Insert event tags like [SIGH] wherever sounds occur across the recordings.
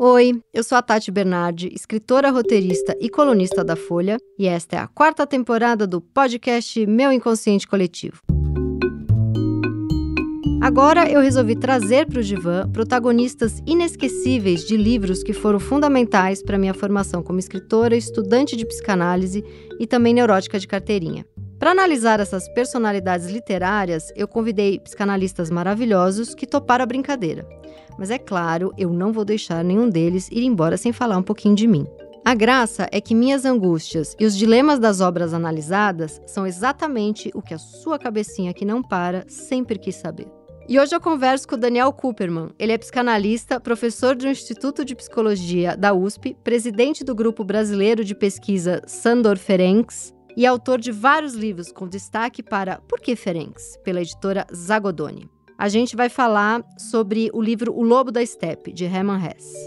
Oi, eu sou a Tati Bernardi, escritora, roteirista e colunista da Folha, e esta é a quarta temporada do podcast Meu Inconsciente Coletivo. Agora eu resolvi trazer para o Divã protagonistas inesquecíveis de livros que foram fundamentais para minha formação como escritora, estudante de psicanálise e também neurótica de carteirinha. Para analisar essas personalidades literárias, eu convidei psicanalistas maravilhosos que toparam a brincadeira. Mas é claro, eu não vou deixar nenhum deles ir embora sem falar um pouquinho de mim. A graça é que minhas angústias e os dilemas das obras analisadas são exatamente o que a sua cabecinha que não para sempre quis saber. E hoje eu converso com o Daniel Cooperman. Ele é psicanalista, professor do Instituto de Psicologia da USP, presidente do Grupo Brasileiro de Pesquisa Sandor Ferencs e autor de vários livros com destaque para Por que Ferencs, pela editora Zagodoni a gente vai falar sobre o livro O Lobo da Steppe, de Hermann Hesse.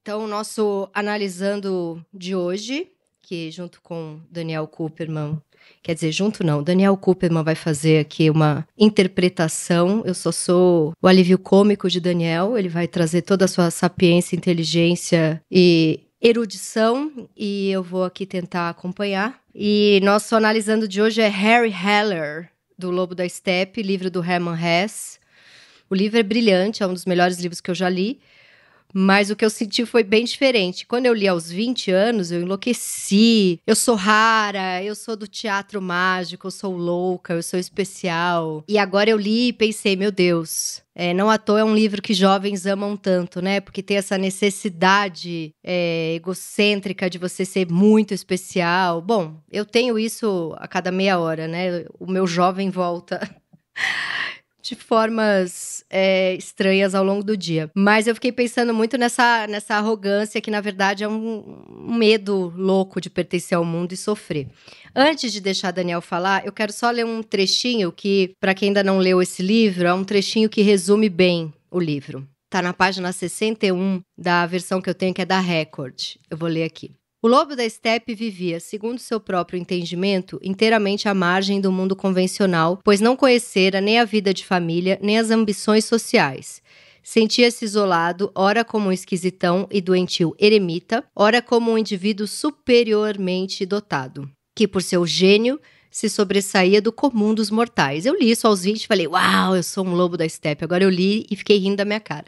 Então, o nosso analisando de hoje, que junto com Daniel Cooperman, quer dizer, junto não, Daniel Cooperman vai fazer aqui uma interpretação. Eu só sou o alívio cômico de Daniel, ele vai trazer toda a sua sapiência, inteligência e erudição e eu vou aqui tentar acompanhar. E nosso analisando de hoje é Harry Heller, do Lobo da Steppe, livro do Hermann Hesse. O livro é brilhante, é um dos melhores livros que eu já li. Mas o que eu senti foi bem diferente. Quando eu li aos 20 anos, eu enlouqueci. Eu sou rara, eu sou do teatro mágico, eu sou louca, eu sou especial. E agora eu li e pensei, meu Deus, é, não à toa é um livro que jovens amam tanto, né? Porque tem essa necessidade é, egocêntrica de você ser muito especial. Bom, eu tenho isso a cada meia hora, né? O meu jovem volta. [LAUGHS] de formas é, estranhas ao longo do dia. Mas eu fiquei pensando muito nessa, nessa arrogância que, na verdade, é um, um medo louco de pertencer ao mundo e sofrer. Antes de deixar Daniel falar, eu quero só ler um trechinho que, para quem ainda não leu esse livro, é um trechinho que resume bem o livro. Está na página 61 da versão que eu tenho, que é da Record. Eu vou ler aqui. O lobo da steppe vivia, segundo seu próprio entendimento, inteiramente à margem do mundo convencional, pois não conhecera nem a vida de família, nem as ambições sociais. Sentia-se isolado, ora como um esquisitão e doentio eremita, ora como um indivíduo superiormente dotado, que por seu gênio se sobressaía do comum dos mortais. Eu li isso aos 20 e falei, uau, eu sou um lobo da steppe. Agora eu li e fiquei rindo da minha cara.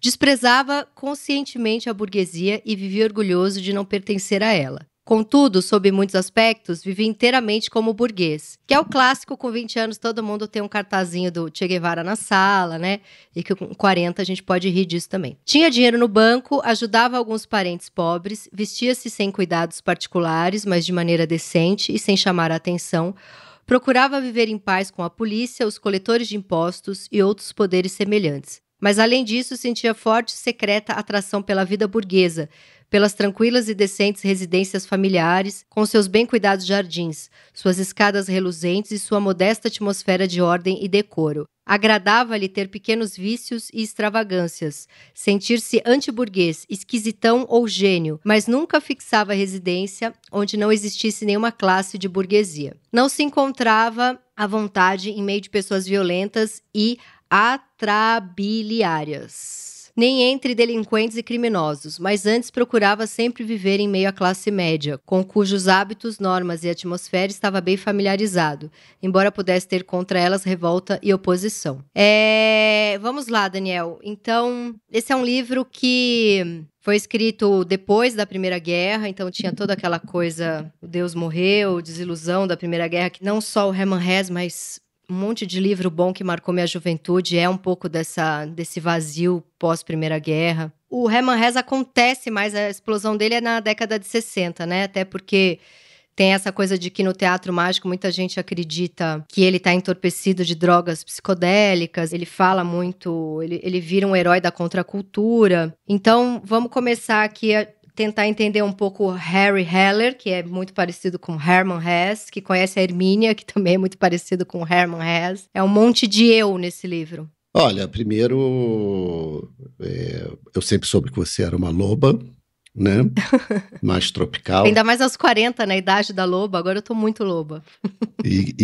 Desprezava conscientemente a burguesia e vivia orgulhoso de não pertencer a ela. Contudo, sob muitos aspectos, vivia inteiramente como burguês, que é o clássico com 20 anos todo mundo tem um cartazinho do Che Guevara na sala, né? E que com 40 a gente pode rir disso também. Tinha dinheiro no banco, ajudava alguns parentes pobres, vestia-se sem cuidados particulares, mas de maneira decente e sem chamar a atenção. Procurava viver em paz com a polícia, os coletores de impostos e outros poderes semelhantes. Mas além disso, sentia forte e secreta atração pela vida burguesa, pelas tranquilas e decentes residências familiares, com seus bem cuidados jardins, suas escadas reluzentes e sua modesta atmosfera de ordem e decoro. Agradava-lhe ter pequenos vícios e extravagâncias, sentir-se antiburguês, esquisitão ou gênio, mas nunca fixava residência onde não existisse nenhuma classe de burguesia. Não se encontrava à vontade em meio de pessoas violentas e atrabiliárias nem entre delinquentes e criminosos, mas antes procurava sempre viver em meio à classe média, com cujos hábitos, normas e atmosfera estava bem familiarizado, embora pudesse ter contra elas revolta e oposição. É... Vamos lá, Daniel. Então, esse é um livro que foi escrito depois da Primeira Guerra, então tinha toda aquela coisa, o Deus morreu, desilusão da Primeira Guerra, que não só o Hermann Hesse, mas um monte de livro bom que marcou minha juventude é um pouco dessa, desse vazio pós Primeira Guerra. O Herman Hesse acontece mais, a explosão dele é na década de 60, né? Até porque tem essa coisa de que no teatro mágico muita gente acredita que ele está entorpecido de drogas psicodélicas, ele fala muito, ele, ele vira um herói da contracultura. Então, vamos começar aqui a tentar entender um pouco Harry Heller, que é muito parecido com Herman Hesse, que conhece a Hermínia, que [LAUGHS] também é muito parecido com Herman Hesse. É um monte de eu nesse livro. Olha, primeiro, é, eu sempre soube que você era uma loba, né? [LAUGHS] mais tropical. Ainda mais aos 40, na idade da loba, agora eu tô muito loba. [LAUGHS] e,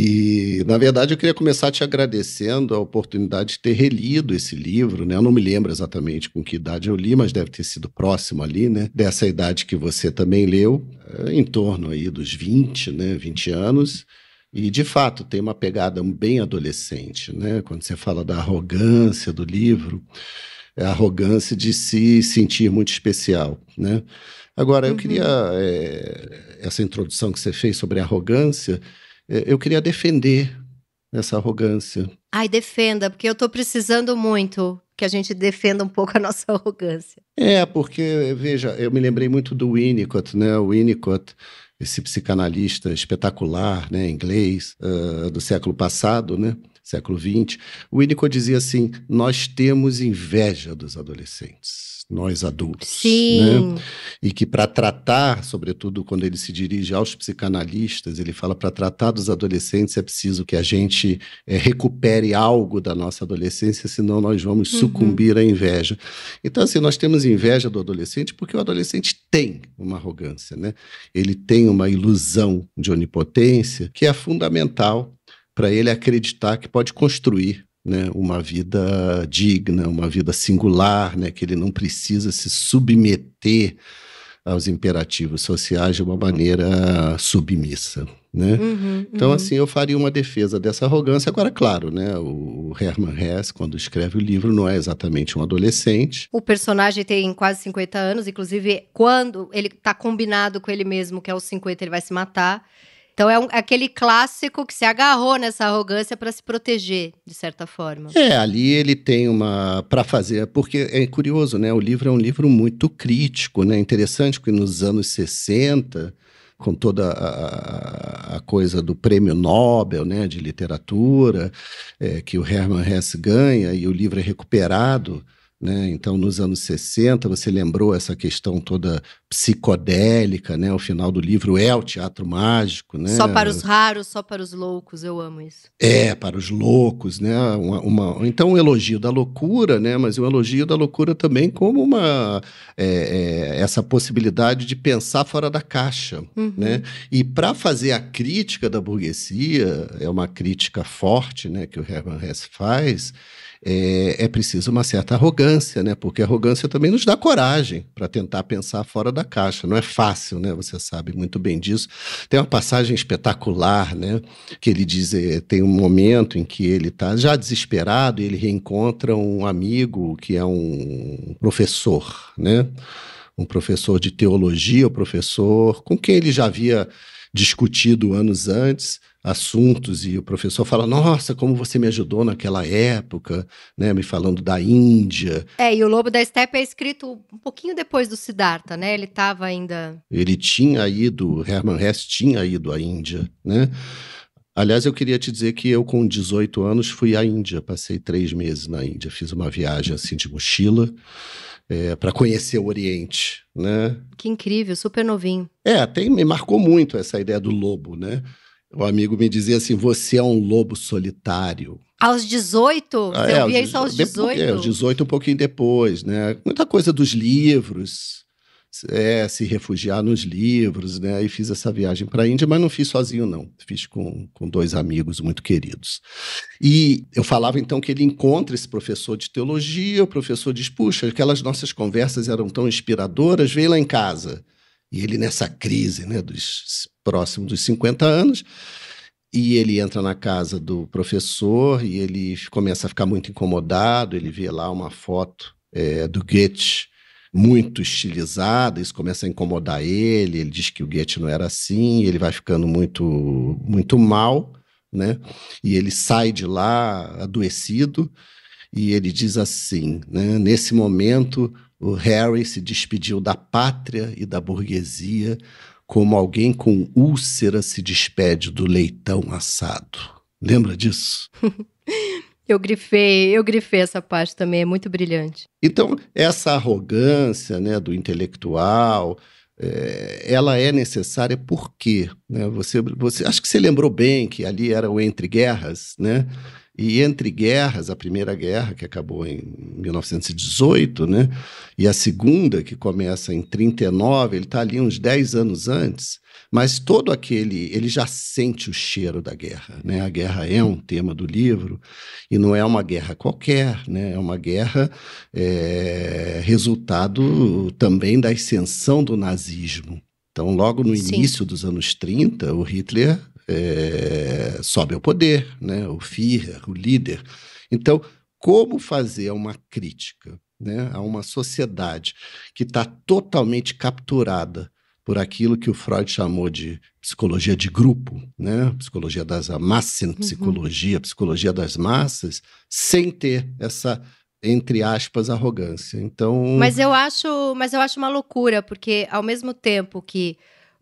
e, na verdade, eu queria começar te agradecendo a oportunidade de ter relido esse livro, né? Eu não me lembro exatamente com que idade eu li, mas deve ter sido próximo ali, né? Dessa idade que você também leu, eh, em torno aí dos 20, né? 20 anos. E, de fato, tem uma pegada bem adolescente, né? Quando você fala da arrogância do livro, a arrogância de se sentir muito especial, né? Agora, eu uhum. queria, é, essa introdução que você fez sobre arrogância, é, eu queria defender essa arrogância. Ai, defenda, porque eu estou precisando muito que a gente defenda um pouco a nossa [LAUGHS] arrogância. É, porque, veja, eu me lembrei muito do Winnicott, né? O Winnicott, esse psicanalista espetacular, né, inglês, uh, do século passado, né? Século XX, o Winnicott dizia assim: nós temos inveja dos adolescentes, nós adultos. Sim. Né? E que para tratar, sobretudo quando ele se dirige aos psicanalistas, ele fala para tratar dos adolescentes é preciso que a gente é, recupere algo da nossa adolescência, senão nós vamos uhum. sucumbir à inveja. Então, assim, nós temos inveja do adolescente porque o adolescente tem uma arrogância, né? Ele tem uma ilusão de onipotência que é fundamental para ele acreditar que pode construir né, uma vida digna, uma vida singular, né, que ele não precisa se submeter aos imperativos sociais de uma maneira submissa. Né? Uhum, então, uhum. assim, eu faria uma defesa dessa arrogância. Agora, claro, né, o Hermann Hesse, quando escreve o livro, não é exatamente um adolescente. O personagem tem quase 50 anos, inclusive, quando ele está combinado com ele mesmo que aos 50 ele vai se matar, então é um, aquele clássico que se agarrou nessa arrogância para se proteger, de certa forma. É, ali ele tem uma. para fazer. Porque é curioso, né? O livro é um livro muito crítico, né? Interessante que nos anos 60 com toda a, a, coisa do prêmio Nobel né, de literatura, é, que o Hermann Hesse ganha e o livro é recuperado né? Então, nos anos 60, você lembrou essa questão toda psicodélica, né? O final do livro é o teatro mágico, né? Só para os raros, só para os loucos, eu amo isso. É, para os loucos, né? Uma, uma então, um elogio da loucura, né? Mas um elogio da loucura também como uma é, é, essa possibilidade de pensar fora da caixa, uhum. né? E para fazer a crítica da burguesia, é uma crítica forte, né? Que o Hermann Hesse faz é, é preciso uma certa arrogância, né? Porque arrogância também nos dá coragem para tentar pensar fora da caixa. Não é fácil, né? Você sabe muito bem disso. Tem uma passagem espetacular, né? Que ele diz, é, tem um momento em que ele está já desesperado e ele reencontra um amigo que é um professor, né? Um professor de teologia, o um professor com quem ele já havia discutido anos antes assuntos e o professor fala: Nossa, como você me ajudou naquela época, né? Me falando da Índia. É, e o Lobo da Steppe é escrito um pouquinho depois do Siddhartha, né? Ele estava ainda. Ele tinha ido, Hermann Hesse tinha ido à Índia, né? Aliás, eu queria te dizer que eu, com 18 anos, fui à Índia, passei três meses na Índia, fiz uma viagem assim de mochila. É, para conhecer o Oriente, né? Que incrível, super novinho. É, tem, me marcou muito essa ideia do lobo, né? O amigo me dizia assim: você é um lobo solitário. Aos 18? Ah, você é, ouvia isso aos 18? É, aos 18, um pouquinho depois, né? Muita coisa dos livros, é, se refugiar nos livros, né? E fiz essa viagem para a Índia, mas não fiz sozinho, não. Fiz com, com dois amigos muito queridos. E eu falava então que ele encontra esse professor de teologia, o professor diz: puxa, aquelas nossas conversas eram tão inspiradoras, vem lá em casa. E ele nessa crise, né, dos próximos dos 50 anos, e ele entra na casa do professor e ele começa a ficar muito incomodado, ele vê lá uma foto é, do Goethe muito estilizada, isso começa a incomodar ele, ele diz que o Goethe não era assim, ele vai ficando muito, muito mal, né? E ele sai de lá adoecido, e ele diz assim, né? Nesse momento o Harry se despediu da pátria e da burguesia como alguém com úlcera se despede do leitão assado. Lembra disso? [LAUGHS] eu grifei, eu grifei essa parte também, é muito brilhante. Então, essa arrogância né, do intelectual, é, ela é necessária porque né, você, você acho que você lembrou bem que ali era o entre guerras, né? E entre guerras, a Primeira Guerra, que acabou em 1918, né? e a Segunda, que começa em 39, ele está ali uns 10 anos antes, mas todo aquele. Ele já sente o cheiro da guerra. Né? A guerra é um tema do livro, e não é uma guerra qualquer, né? é uma guerra é, resultado também da ascensão do nazismo. Então, logo no início Sim. dos anos 30, o Hitler é, sobe ao poder, né? o Führer, o líder. Então, como fazer uma crítica né, a uma sociedade que está totalmente capturada por aquilo que o Freud chamou de psicologia de grupo, né? psicologia das massas, uhum. psicologia, psicologia das massas, sem ter essa entre aspas arrogância. Então, mas eu acho, mas eu acho uma loucura porque ao mesmo tempo que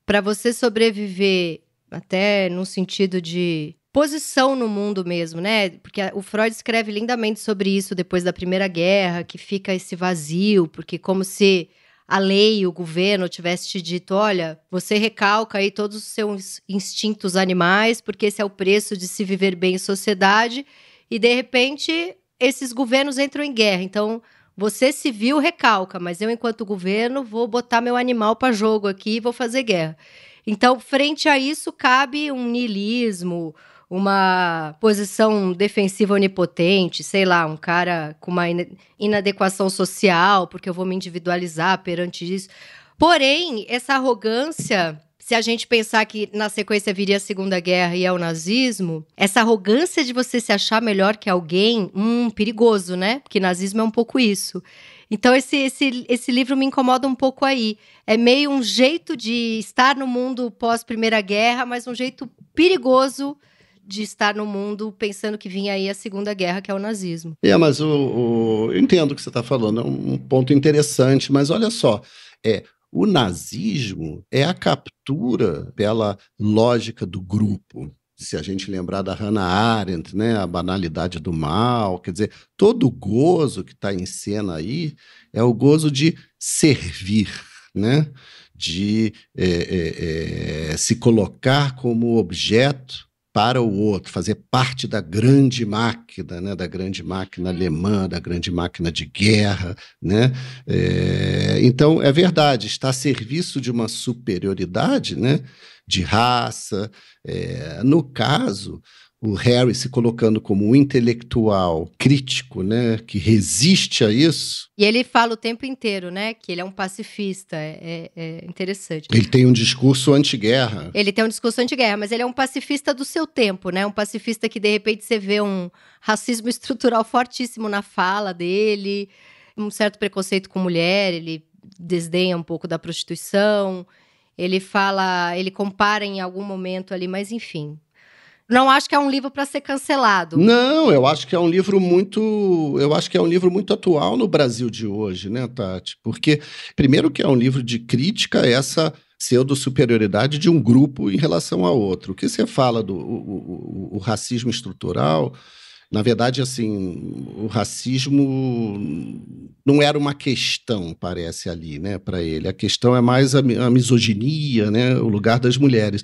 para você sobreviver até no sentido de posição no mundo mesmo, né? Porque o Freud escreve lindamente sobre isso depois da Primeira Guerra, que fica esse vazio, porque como se a lei, o governo tivesse te dito, olha, você recalca aí todos os seus instintos animais, porque esse é o preço de se viver bem em sociedade, e de repente esses governos entram em guerra. Então, você civil recalca, mas eu enquanto governo vou botar meu animal para jogo aqui e vou fazer guerra. Então, frente a isso, cabe um niilismo, uma posição defensiva onipotente, sei lá, um cara com uma inadequação social, porque eu vou me individualizar perante isso. Porém, essa arrogância se a gente pensar que na sequência viria a Segunda Guerra e é o nazismo, essa arrogância de você se achar melhor que alguém, hum, perigoso, né? Porque nazismo é um pouco isso. Então, esse, esse, esse livro me incomoda um pouco aí. É meio um jeito de estar no mundo pós-Primeira Guerra, mas um jeito perigoso de estar no mundo pensando que vinha aí a Segunda Guerra, que é o nazismo. É, mas o, o eu entendo o que você está falando, é um ponto interessante, mas olha só, é o nazismo é a captura pela lógica do grupo. Se a gente lembrar da Hannah Arendt, né, a banalidade do mal, quer dizer, todo o gozo que está em cena aí é o gozo de servir, né? de é, é, é, se colocar como objeto para o outro, fazer parte da grande máquina, né, da grande máquina alemã, da grande máquina de guerra. Né? É, então, é verdade, está a serviço de uma superioridade né, de raça. É, no caso, o Harry se colocando como um intelectual crítico, né, que resiste a isso. E ele fala o tempo inteiro, né, que ele é um pacifista, é, é, é interessante. Ele tem um discurso anti-guerra. Ele tem um discurso anti-guerra, mas ele é um pacifista do seu tempo, né, um pacifista que de repente você vê um racismo [LAUGHS] estrutural fortíssimo na fala dele, um certo preconceito com mulher, ele desdenha um pouco da prostituição, ele fala, ele compara em algum momento ali, mas enfim, não acho que é um livro para ser cancelado. Não, eu acho que é um livro muito, eu acho que é um livro muito atual no Brasil de hoje, né, Tati? Porque primeiro que é um livro de crítica a essa pseudo-superioridade de um grupo em relação a outro. O que você fala do o, o, o racismo estrutural, na verdade, assim, o racismo não era uma questão, parece ali, né, para ele. A questão é mais a, a, misoginia, né, o lugar das mulheres.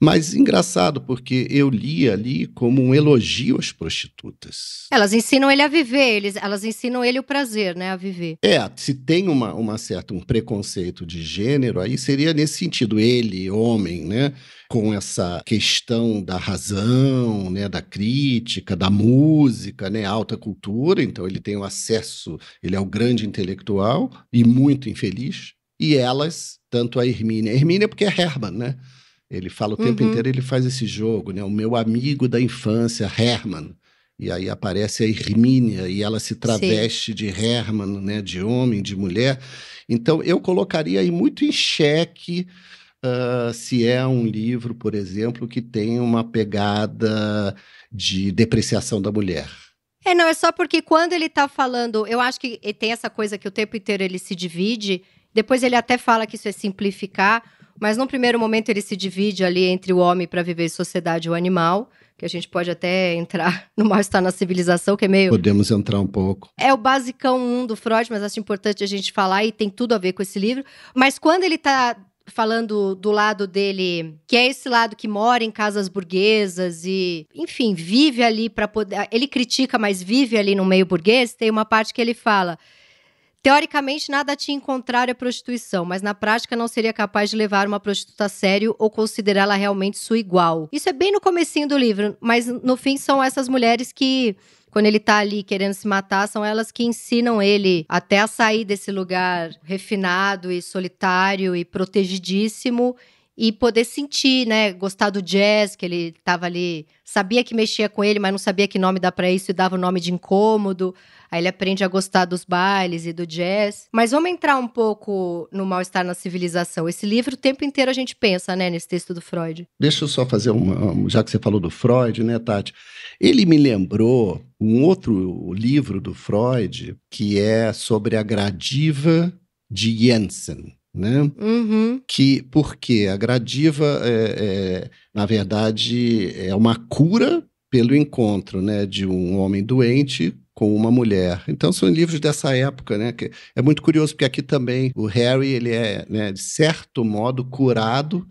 Mas engraçado, porque eu li ali como um elogio às prostitutas. Elas ensinam ele a viver, eles, elas ensinam ele o prazer, né, a viver. É, se tem uma, uma certa um preconceito de gênero, aí seria nesse sentido, ele, homem, né, com essa questão da razão, né, da crítica, da música, né, alta cultura, então ele tem o acesso, ele é o grande intelectual e muito infeliz, e elas, tanto a Hermínia, a Hermínia porque é Herman, né? Ele fala o tempo uhum. inteiro, ele faz esse jogo, né? O meu amigo da infância, Herman. E aí aparece a Hermínia e ela se traveste Sim. de Herman, né? De homem, de mulher. Então eu colocaria aí muito em xeque uh, se é um livro, por exemplo, que tem uma pegada de depreciação da mulher. É, não, é só porque quando ele tá falando, eu acho que tem essa coisa que o tempo inteiro ele se divide, depois ele até fala que isso é simplificar, mas num primeiro momento ele se divide ali entre o homem para viver em sociedade e o animal, que a gente pode até entrar [LAUGHS] no mal está na civilização, que é meio. Podemos entrar um pouco. É o basicão 1 do Freud, mas acho importante a gente falar e tem tudo a ver com esse livro. Mas quando ele está falando do lado dele, que é esse lado que mora em casas burguesas e, enfim, vive ali para poder. Ele critica, mas vive ali no meio burguês. Tem uma parte que ele fala. Teoricamente, nada tinha em contrário à prostituição, mas na prática não seria capaz de levar uma prostituta a sério ou considerá-la realmente sua igual. Isso é bem no comecinho do livro, mas no fim são essas mulheres que quando ele tá ali querendo se matar, são elas que ensinam ele até a sair desse lugar refinado e solitário e protegidíssimo e poder sentir, né, gostar do jazz, que ele tava ali, sabia que mexia com ele, mas não sabia que nome dá para isso e dava o nome de incômodo. Aí ele aprende a gostar dos bailes e do jazz. Mas vamos entrar um pouco no mal-estar na civilização. Esse livro, o tempo inteiro a gente pensa, né, nesse texto do Freud. Deixa eu só fazer uma. Já que você falou do Freud, né, Tati? Ele me lembrou um outro livro do Freud que é sobre a gradiva de Jensen. Né? Uhum. Que porque a gradiva é, é, na verdade é uma cura pelo encontro, né, de um homem doente com uma mulher. Então são livros dessa época, né? Que é muito curioso porque aqui também o Harry ele é, né, de certo modo curado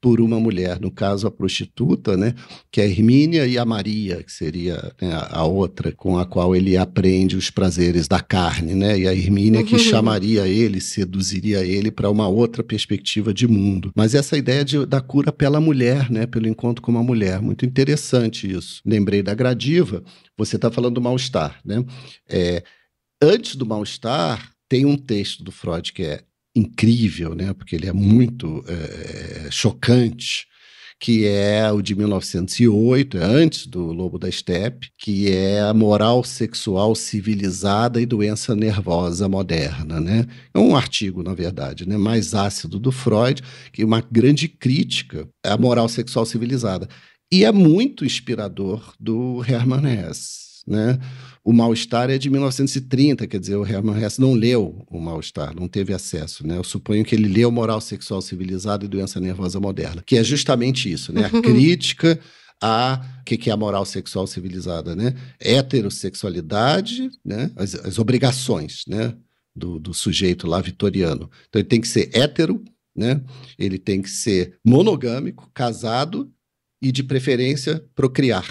por uma mulher, no caso a prostituta, né, que é a Hermínia e a Maria, que seria né, a outra com a qual ele aprende os prazeres da carne, né, e a Hermínia que uhum. chamaria ele, seduziria ele para uma outra perspectiva de mundo. Mas essa ideia de, da cura pela mulher, né, pelo encontro com uma mulher, muito interessante isso. Lembrei da Gradiva, você está falando do mal-estar, né? É, antes do mal-estar, tem um texto do Freud que é incrível, né? Porque ele é muito é, chocante, que é o de 1908, é antes do Lobo da Steppe, que é a moral sexual civilizada e doença nervosa moderna, né? É um artigo, na verdade, né, mais ácido do Freud, que uma grande crítica à moral sexual civilizada. E é muito inspirador do Hermann Hesse né? O Mal-Estar é de 1930, quer dizer, o Hermann Hesse não leu o Mal-Estar, não teve acesso. Né? Eu suponho que ele leu Moral Sexual Civilizada e Doença Nervosa Moderna, que é justamente isso, né? a [LAUGHS] crítica a que, que é a moral sexual civilizada, né? Heterossexualidade, né? As, as obrigações, né? Do, do, sujeito lá vitoriano. Então ele tem que ser hétero, né? Ele tem que ser monogâmico, casado e de preferência procriar,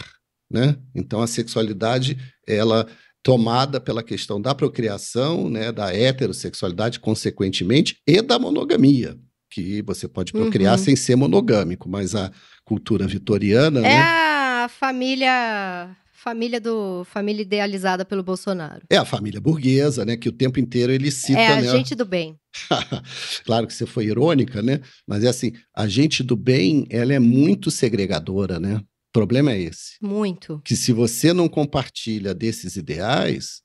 né? Então a sexualidade ela tomada pela questão da procriação, né, da heterossexualidade consequentemente e da monogamia, que você pode procriar uhum. sem ser monogâmico, mas a cultura vitoriana, é né? a família família do família idealizada pelo Bolsonaro. É a família burguesa, né, que o tempo inteiro ele cita, É a né? gente do bem. [LAUGHS] claro que você foi irônica, né? Mas é assim, a gente do bem, ela é muito segregadora, né? Problema é esse. Muito. Que se você não compartilha desses ideais,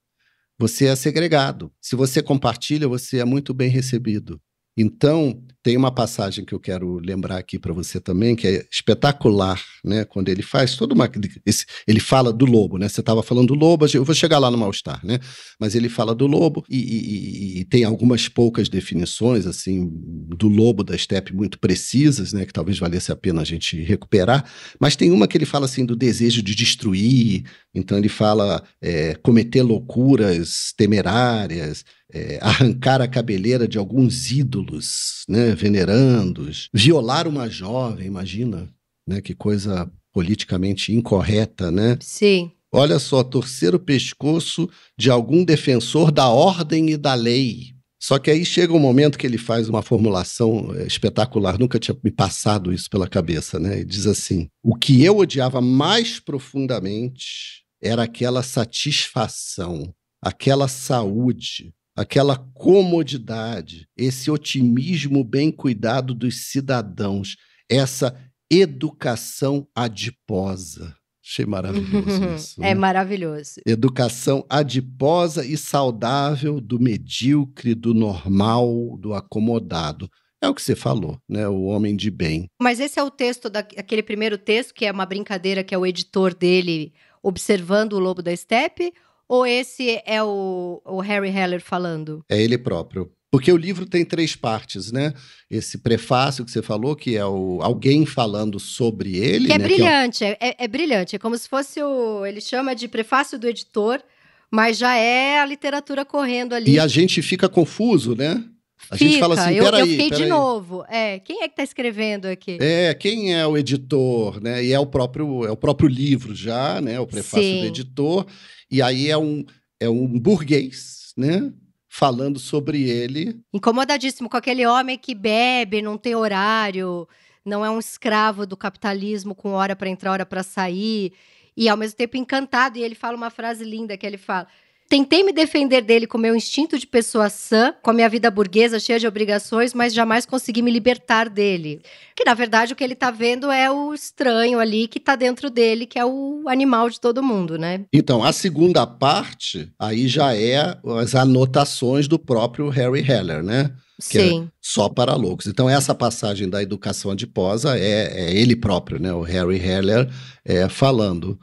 você é segregado. Se você compartilha, você é muito bem recebido. Então, tem uma passagem que eu quero lembrar aqui para você também, que é espetacular, né? Quando ele faz toda uma. Esse, ele fala do lobo, né? Você estava falando do lobo, eu vou chegar lá no mal-estar, né? Mas ele fala do lobo e, e, e, tem algumas poucas definições, assim, do lobo da estepe muito precisas, né? Que talvez valesse a pena a gente recuperar. Mas tem uma que ele fala, assim, do desejo de destruir. Então, ele fala é, cometer loucuras temerárias é, arrancar a cabeleira de alguns ídolos, né, venerandos, violar uma jovem, imagina, né, que coisa politicamente incorreta, né? Sim. Olha só, torcer o pescoço de algum defensor da ordem e da lei. Só que aí chega um momento que ele faz uma formulação é, espetacular, nunca tinha me passado isso pela cabeça, né? E diz assim: o que eu odiava mais profundamente era aquela satisfação, aquela saúde, aquela comodidade, esse otimismo bem cuidado dos cidadãos, essa educação adiposa. Achei maravilhoso [LAUGHS] isso. É né? maravilhoso. Educação adiposa e saudável do medíocre, do normal, do acomodado. É o que você falou, né? O homem de bem. Mas esse é o texto daquele primeiro texto, que é uma brincadeira que é o editor dele observando o lobo da steppe? Ou esse é o, o Harry Heller falando? É ele próprio. Porque o livro tem três partes, né? Esse prefácio que você falou, que é o, alguém falando sobre ele. Que é né? brilhante, que é, é, é, brilhante. É como se fosse o. Ele chama de prefácio do editor, mas já é a literatura correndo ali. E a gente fica confuso, né? A Fica, gente fala assim, eu, peraí, eu fiquei peraí. de novo. É, quem é que tá escrevendo aqui? É, quem é o editor, né? E é o próprio, é o próprio livro já, né? O prefácio Sim. do editor. E aí é um, é um burguês, né? Falando sobre ele. Incomodadíssimo com aquele homem que bebe, não tem horário, não é um escravo do capitalismo com hora para entrar, hora para sair, e ao mesmo tempo encantado. E ele fala uma frase linda que ele fala: Tentei me defender dele com meu instinto de pessoa sã, com a minha vida burguesa cheia de obrigações, mas jamais consegui me libertar dele. Que na verdade o que ele tá vendo é o estranho ali que tá dentro dele, que é o animal de todo mundo, né? Então, a segunda parte, aí já é as anotações do próprio Harry Heller, né? Que é Sim. só para loucos. Então, essa passagem da educação adiposa é, é ele próprio, né? O Harry Heller é, falando.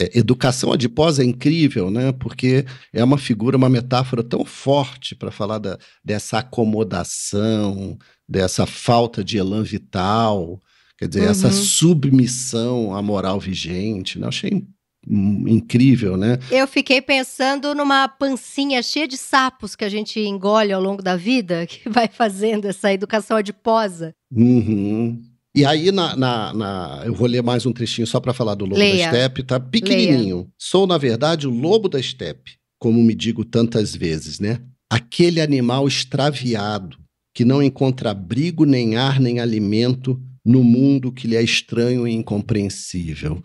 É, educação adiposa é incrível, né? Porque é uma figura, uma metáfora tão forte para falar da, dessa acomodação, dessa falta de elan vital, quer dizer, essa Uhum. submissão à moral vigente. Né? Eu achei incrível, né? Eu fiquei pensando numa pancinha cheia de sapos que a gente engole ao longo da vida, [LAUGHS] que vai fazendo essa educação adiposa. Uhum. E aí, na, na- na- eu vou ler mais um trechinho só para falar do lobo Leia. da steppe, tá pequenininho. Sou, na verdade, o lobo da steppe, como me digo tantas vezes, né? Aquele animal extraviado que não encontra abrigo, nem ar, nem alimento no mundo que lhe é estranho e incompreensível.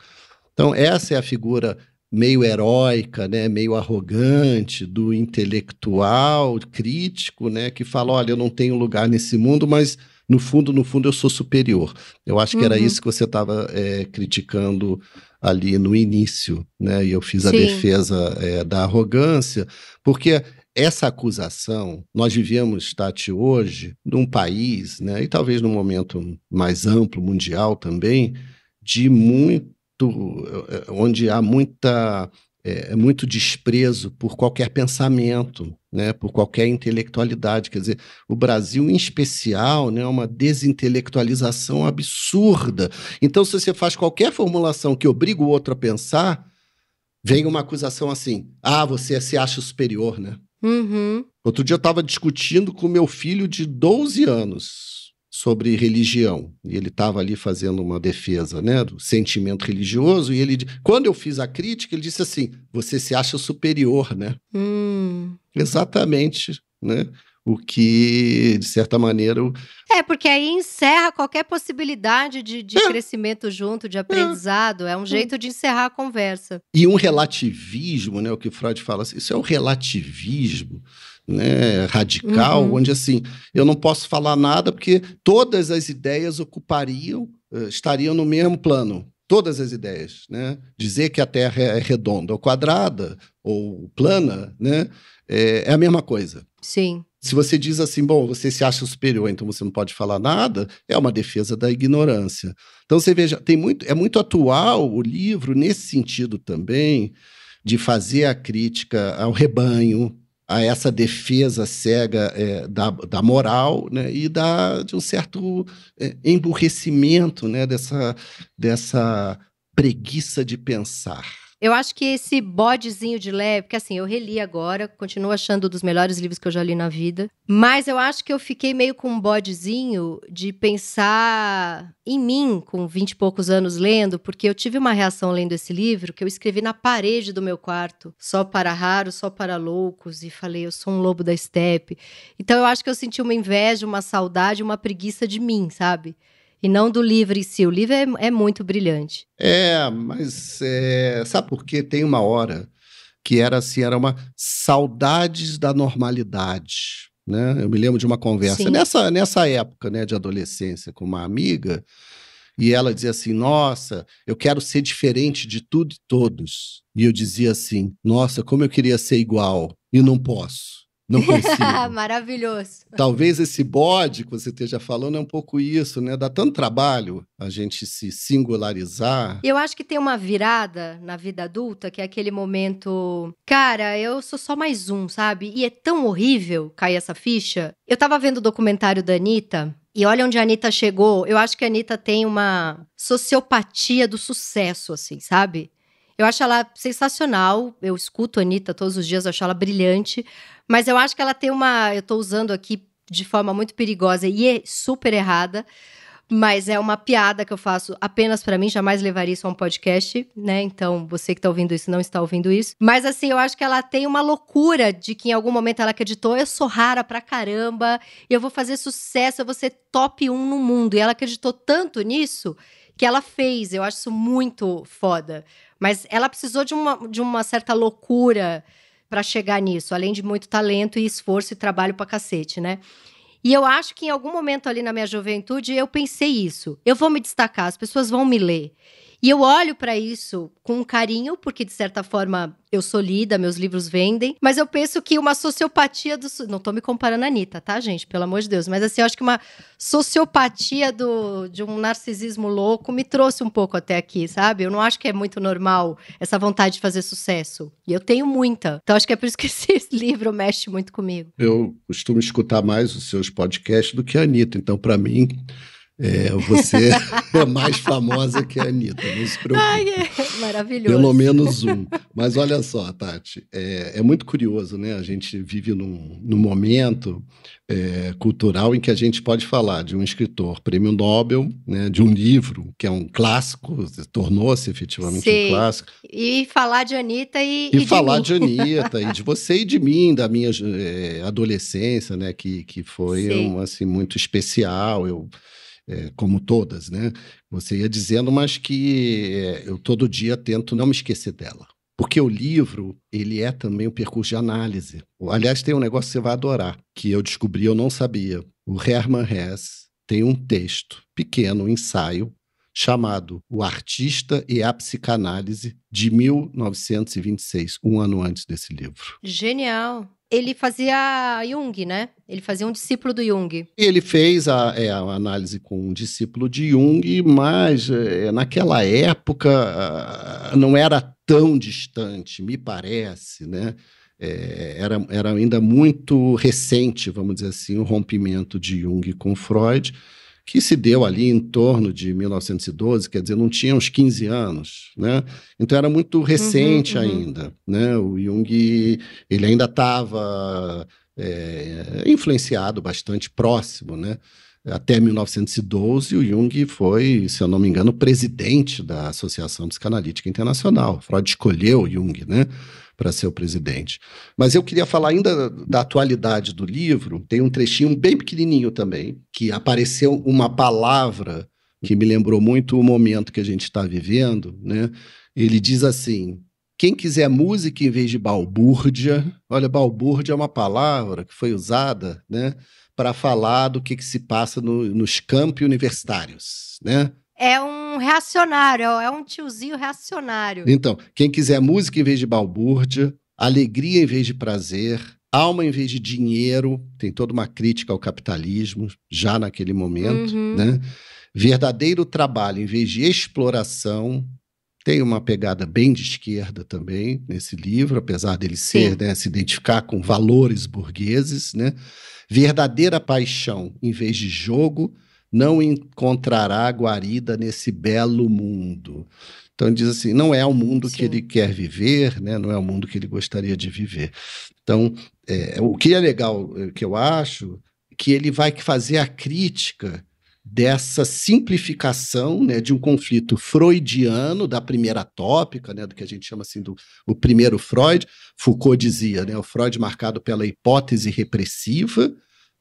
Então, essa é a figura meio heróica, né, meio arrogante do intelectual crítico, né, que fala, olha, eu não tenho lugar nesse mundo, mas no fundo, no fundo, eu sou superior. Eu acho que era Uhum. isso que você estava criticando ali no início, né? E eu fiz a Sim. defesa é, da arrogância, porque essa acusação, nós vivemos, Tati, hoje, num país, né? E talvez num momento mais amplo, mundial também, de muito, eh, onde há muita é, muito desprezo por qualquer pensamento, né, por qualquer intelectualidade. Quer dizer, o Brasil, em especial, né, é uma desintelectualização absurda. Então, se você faz qualquer formulação que obriga o outro a pensar, vem uma acusação assim: ah, você se acha superior, né? Uhum. Outro dia eu estava discutindo com meu filho de 12 anos sobre religião. E ele estava ali fazendo uma defesa né, do sentimento religioso. E ele, quando eu fiz a crítica, ele disse assim: você se acha superior, né? Hum. Exatamente, né? O que, de certa maneira, o- É, porque aí encerra qualquer possibilidade de, de É. crescimento junto, de aprendizado. É um jeito de encerrar a conversa. e um relativismo, né? O que Freud fala assim, isso é o relativismo, né? Radical, Uhum. onde assim eu não posso falar nada porque todas as ideias ocupariam, eh, estariam no mesmo plano. Todas as ideias, né? Dizer que a Terra é redonda ou quadrada ou plana, né? É, é a mesma coisa. Sim. Se você diz assim, bom, você se acha superior, então você não pode falar nada, é uma defesa da ignorância. Então você veja, tem muito, é muito atual o livro nesse sentido também de fazer a crítica ao rebanho, a essa defesa cega é, da, da moral, né, e da, de um certo é, emburrecimento, né, dessa, dessa preguiça de pensar. Eu acho que esse bodezinho de leve, porque assim, eu reli agora, continuo achando um dos melhores livros que eu já li na vida, mas eu acho que eu fiquei meio com um bodezinho de pensar em mim com vinte e poucos anos lendo, porque eu tive uma reação lendo esse livro que eu escrevi na parede do meu quarto, só para raros, só para loucos, e falei, eu sou um lobo da steppe. Então eu acho que eu senti uma inveja, uma saudade, uma preguiça de mim, sabe? E não do livro em si. O livro é, é muito brilhante. É, mas é, sabe por quê? Tem uma hora que era assim, era uma saudades da normalidade, né? Eu me lembro de uma conversa Sim. nessa, nessa época, né, de adolescência com uma amiga, e ela dizia assim: "Nossa, eu quero ser diferente de tudo e todos". E eu dizia assim: "Nossa, como eu queria ser igual e não posso". Não [LAUGHS] consigo. Maravilhoso. Talvez esse bode que você esteja falando é um pouco isso, né? Dá tanto trabalho a gente se singularizar. Eu acho que tem uma virada na vida adulta, que é aquele momento. Cara, eu sou só mais um, sabe? E é tão horrível cair essa ficha. Eu tava vendo o documentário da Anitta. E olha onde a Anitta chegou. Eu acho que a Anitta tem uma sociopatia do sucesso, assim, sabe? Eu acho ela sensacional. Eu escuto a Anitta todos os dias, eu acho ela brilhante. Mas eu acho que ela tem uma. Eu tô usando aqui de forma muito perigosa e é super errada. Mas é uma piada que eu faço apenas para mim, jamais levaria isso a um podcast, né? Então, você que tá ouvindo isso não está ouvindo isso. Mas assim, eu acho que ela tem uma loucura de que em algum momento ela acreditou, eu sou rara pra caramba, eu vou fazer sucesso, eu vou ser top 1 no mundo. E ela acreditou tanto nisso que ela fez. Eu acho isso muito foda. Mas ela precisou de uma, de uma certa loucura para chegar nisso, além de muito talento e esforço e trabalho pra cacete, né? E eu acho que em algum momento ali na minha juventude eu pensei isso. Eu vou me destacar, as pessoas vão me ler. E eu olho para isso com carinho, porque de certa forma eu sou lida, meus livros vendem, mas eu penso que uma sociopatia do. Não tô me comparando a Anitta, tá, gente? Pelo amor de Deus. Mas assim, eu acho que uma sociopatia do, de um narcisismo louco me trouxe um pouco até aqui, sabe? Eu não acho que é muito normal essa vontade de fazer sucesso. E eu tenho muita. Então acho que é por isso que [LAUGHS] esse livro mexe muito comigo. Eu costumo escutar mais os seus podcasts do que a Anitta. Então, para mim. É, você [LAUGHS] é mais famosa que a Anitta, não se preocupe. Ai, é maravilhoso. Pelo menos um. Mas olha só, Tati, é, é muito curioso, né? A gente vive num, num momento é, cultural em que a gente pode falar de um escritor prêmio Nobel, né, de um livro que é um clássico, tornou-se efetivamente Sim. um clássico. E falar de Anitta e, e, e falar de, de Anitta e de você e de mim, da minha é, adolescência, né? Que, que foi um, assim, muito especial. Eu é, como todas, né? Você ia dizendo, mas que é, eu todo dia tento não me esquecer dela. Porque o livro, ele é também um percurso de análise. Aliás, tem um negócio que você vai adorar, que eu descobri, eu não sabia. O Hermann Hesse tem um texto pequeno, um ensaio, chamado O Artista e a Psicanálise, de 1926, um ano antes desse livro. Genial ele fazia Jung, né? Ele fazia um discípulo do Jung. Ele fez a, é, a análise com um discípulo de Jung, mas é, naquela época não era tão distante, me parece, né? É, era, era ainda muito recente, vamos dizer assim, o rompimento de Jung com Freud que se deu ali em torno de 1912, quer dizer, não tinha uns 15 anos, né? Então era muito uhum, recente uhum, uhum. ainda, né? O Jung, ele ainda estava é, influenciado bastante próximo, né? Até 1912, o Jung foi, se eu não me engano, presidente da Associação Psicanalítica Internacional. Freud escolheu o Jung, né? Para ser o presidente. Mas eu queria falar ainda da atualidade do livro. Tem um trechinho bem pequenininho também, que apareceu uma palavra que me lembrou muito o momento que a gente está vivendo. Né? Ele diz assim: quem quiser música em vez de balbúrdia, olha, balbúrdia é uma palavra que foi usada né, para falar do que, que se passa no, nos campi universitários. Né? É um reacionário, é um tiozinho reacionário. Então, quem quiser música em vez de balbúrdia, alegria em vez de prazer, alma em vez de dinheiro, tem toda uma crítica ao capitalismo já naquele momento, uhum. né? Verdadeiro trabalho em vez de exploração, tem uma pegada bem de esquerda também nesse livro, apesar dele ser, né, se identificar com valores burgueses, né? Verdadeira paixão em vez de jogo, não encontrará guarida nesse belo mundo. Então ele diz assim, não é o mundo Sim. que ele quer viver, né? não é o mundo que ele gostaria de viver. Então, é, o que é legal, é, que eu acho, que ele vai fazer a crítica dessa simplificação né, de um conflito freudiano, da primeira tópica, né, do que a gente chama assim do o primeiro Freud. Foucault dizia, né, o Freud marcado pela hipótese repressiva,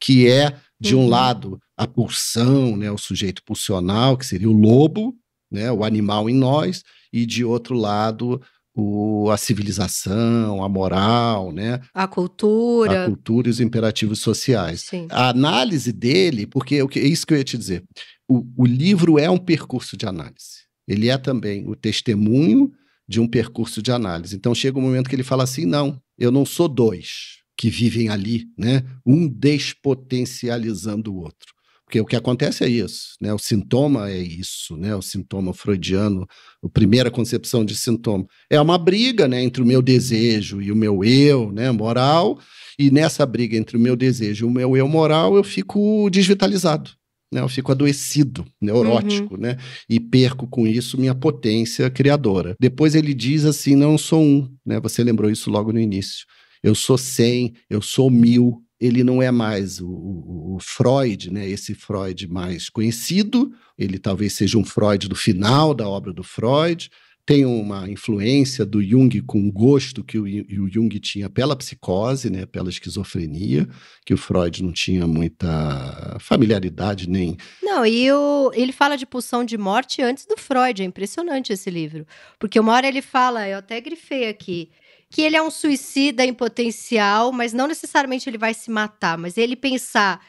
que é, de um uhum. lado, a pulsão, né, o sujeito pulsional, que seria o lobo, né, o animal em nós, e de outro lado, o, a civilização, a moral, né? A cultura. A cultura e os imperativos sociais. Sim. A análise dele, porque é isso que eu ia te dizer, o, o livro é um percurso de análise. Ele é também o testemunho de um percurso de análise. Então chega um momento que ele fala assim: não, eu não sou dois que vivem ali, né? Um despotencializando o outro. Porque o que acontece é isso, né? O sintoma é isso, né? O sintoma freudiano, a primeira concepção de sintoma. É uma briga, né, entre o meu desejo e o meu eu, né, moral, e nessa briga entre o meu desejo e o meu eu moral, eu fico desvitalizado. Né, eu fico adoecido, neurótico, uhum. né? E perco com isso minha potência criadora. Depois ele diz assim: não sou um, né? Você lembrou isso logo no início. Eu sou cem, eu sou mil, ele não é mais o, o, o, Freud, né? Esse Freud mais conhecido, ele talvez seja um Freud do final da obra do Freud, tem uma influência do Jung com o gosto que o, o Jung tinha pela psicose, né, pela esquizofrenia, que o Freud não tinha muita familiaridade nem. Não, e o, ele fala de pulsão de morte antes do Freud, é impressionante esse livro. Porque uma hora ele fala, eu até grifei aqui, que ele é um suicida em potencial, mas não necessariamente ele vai se matar, mas ele pensar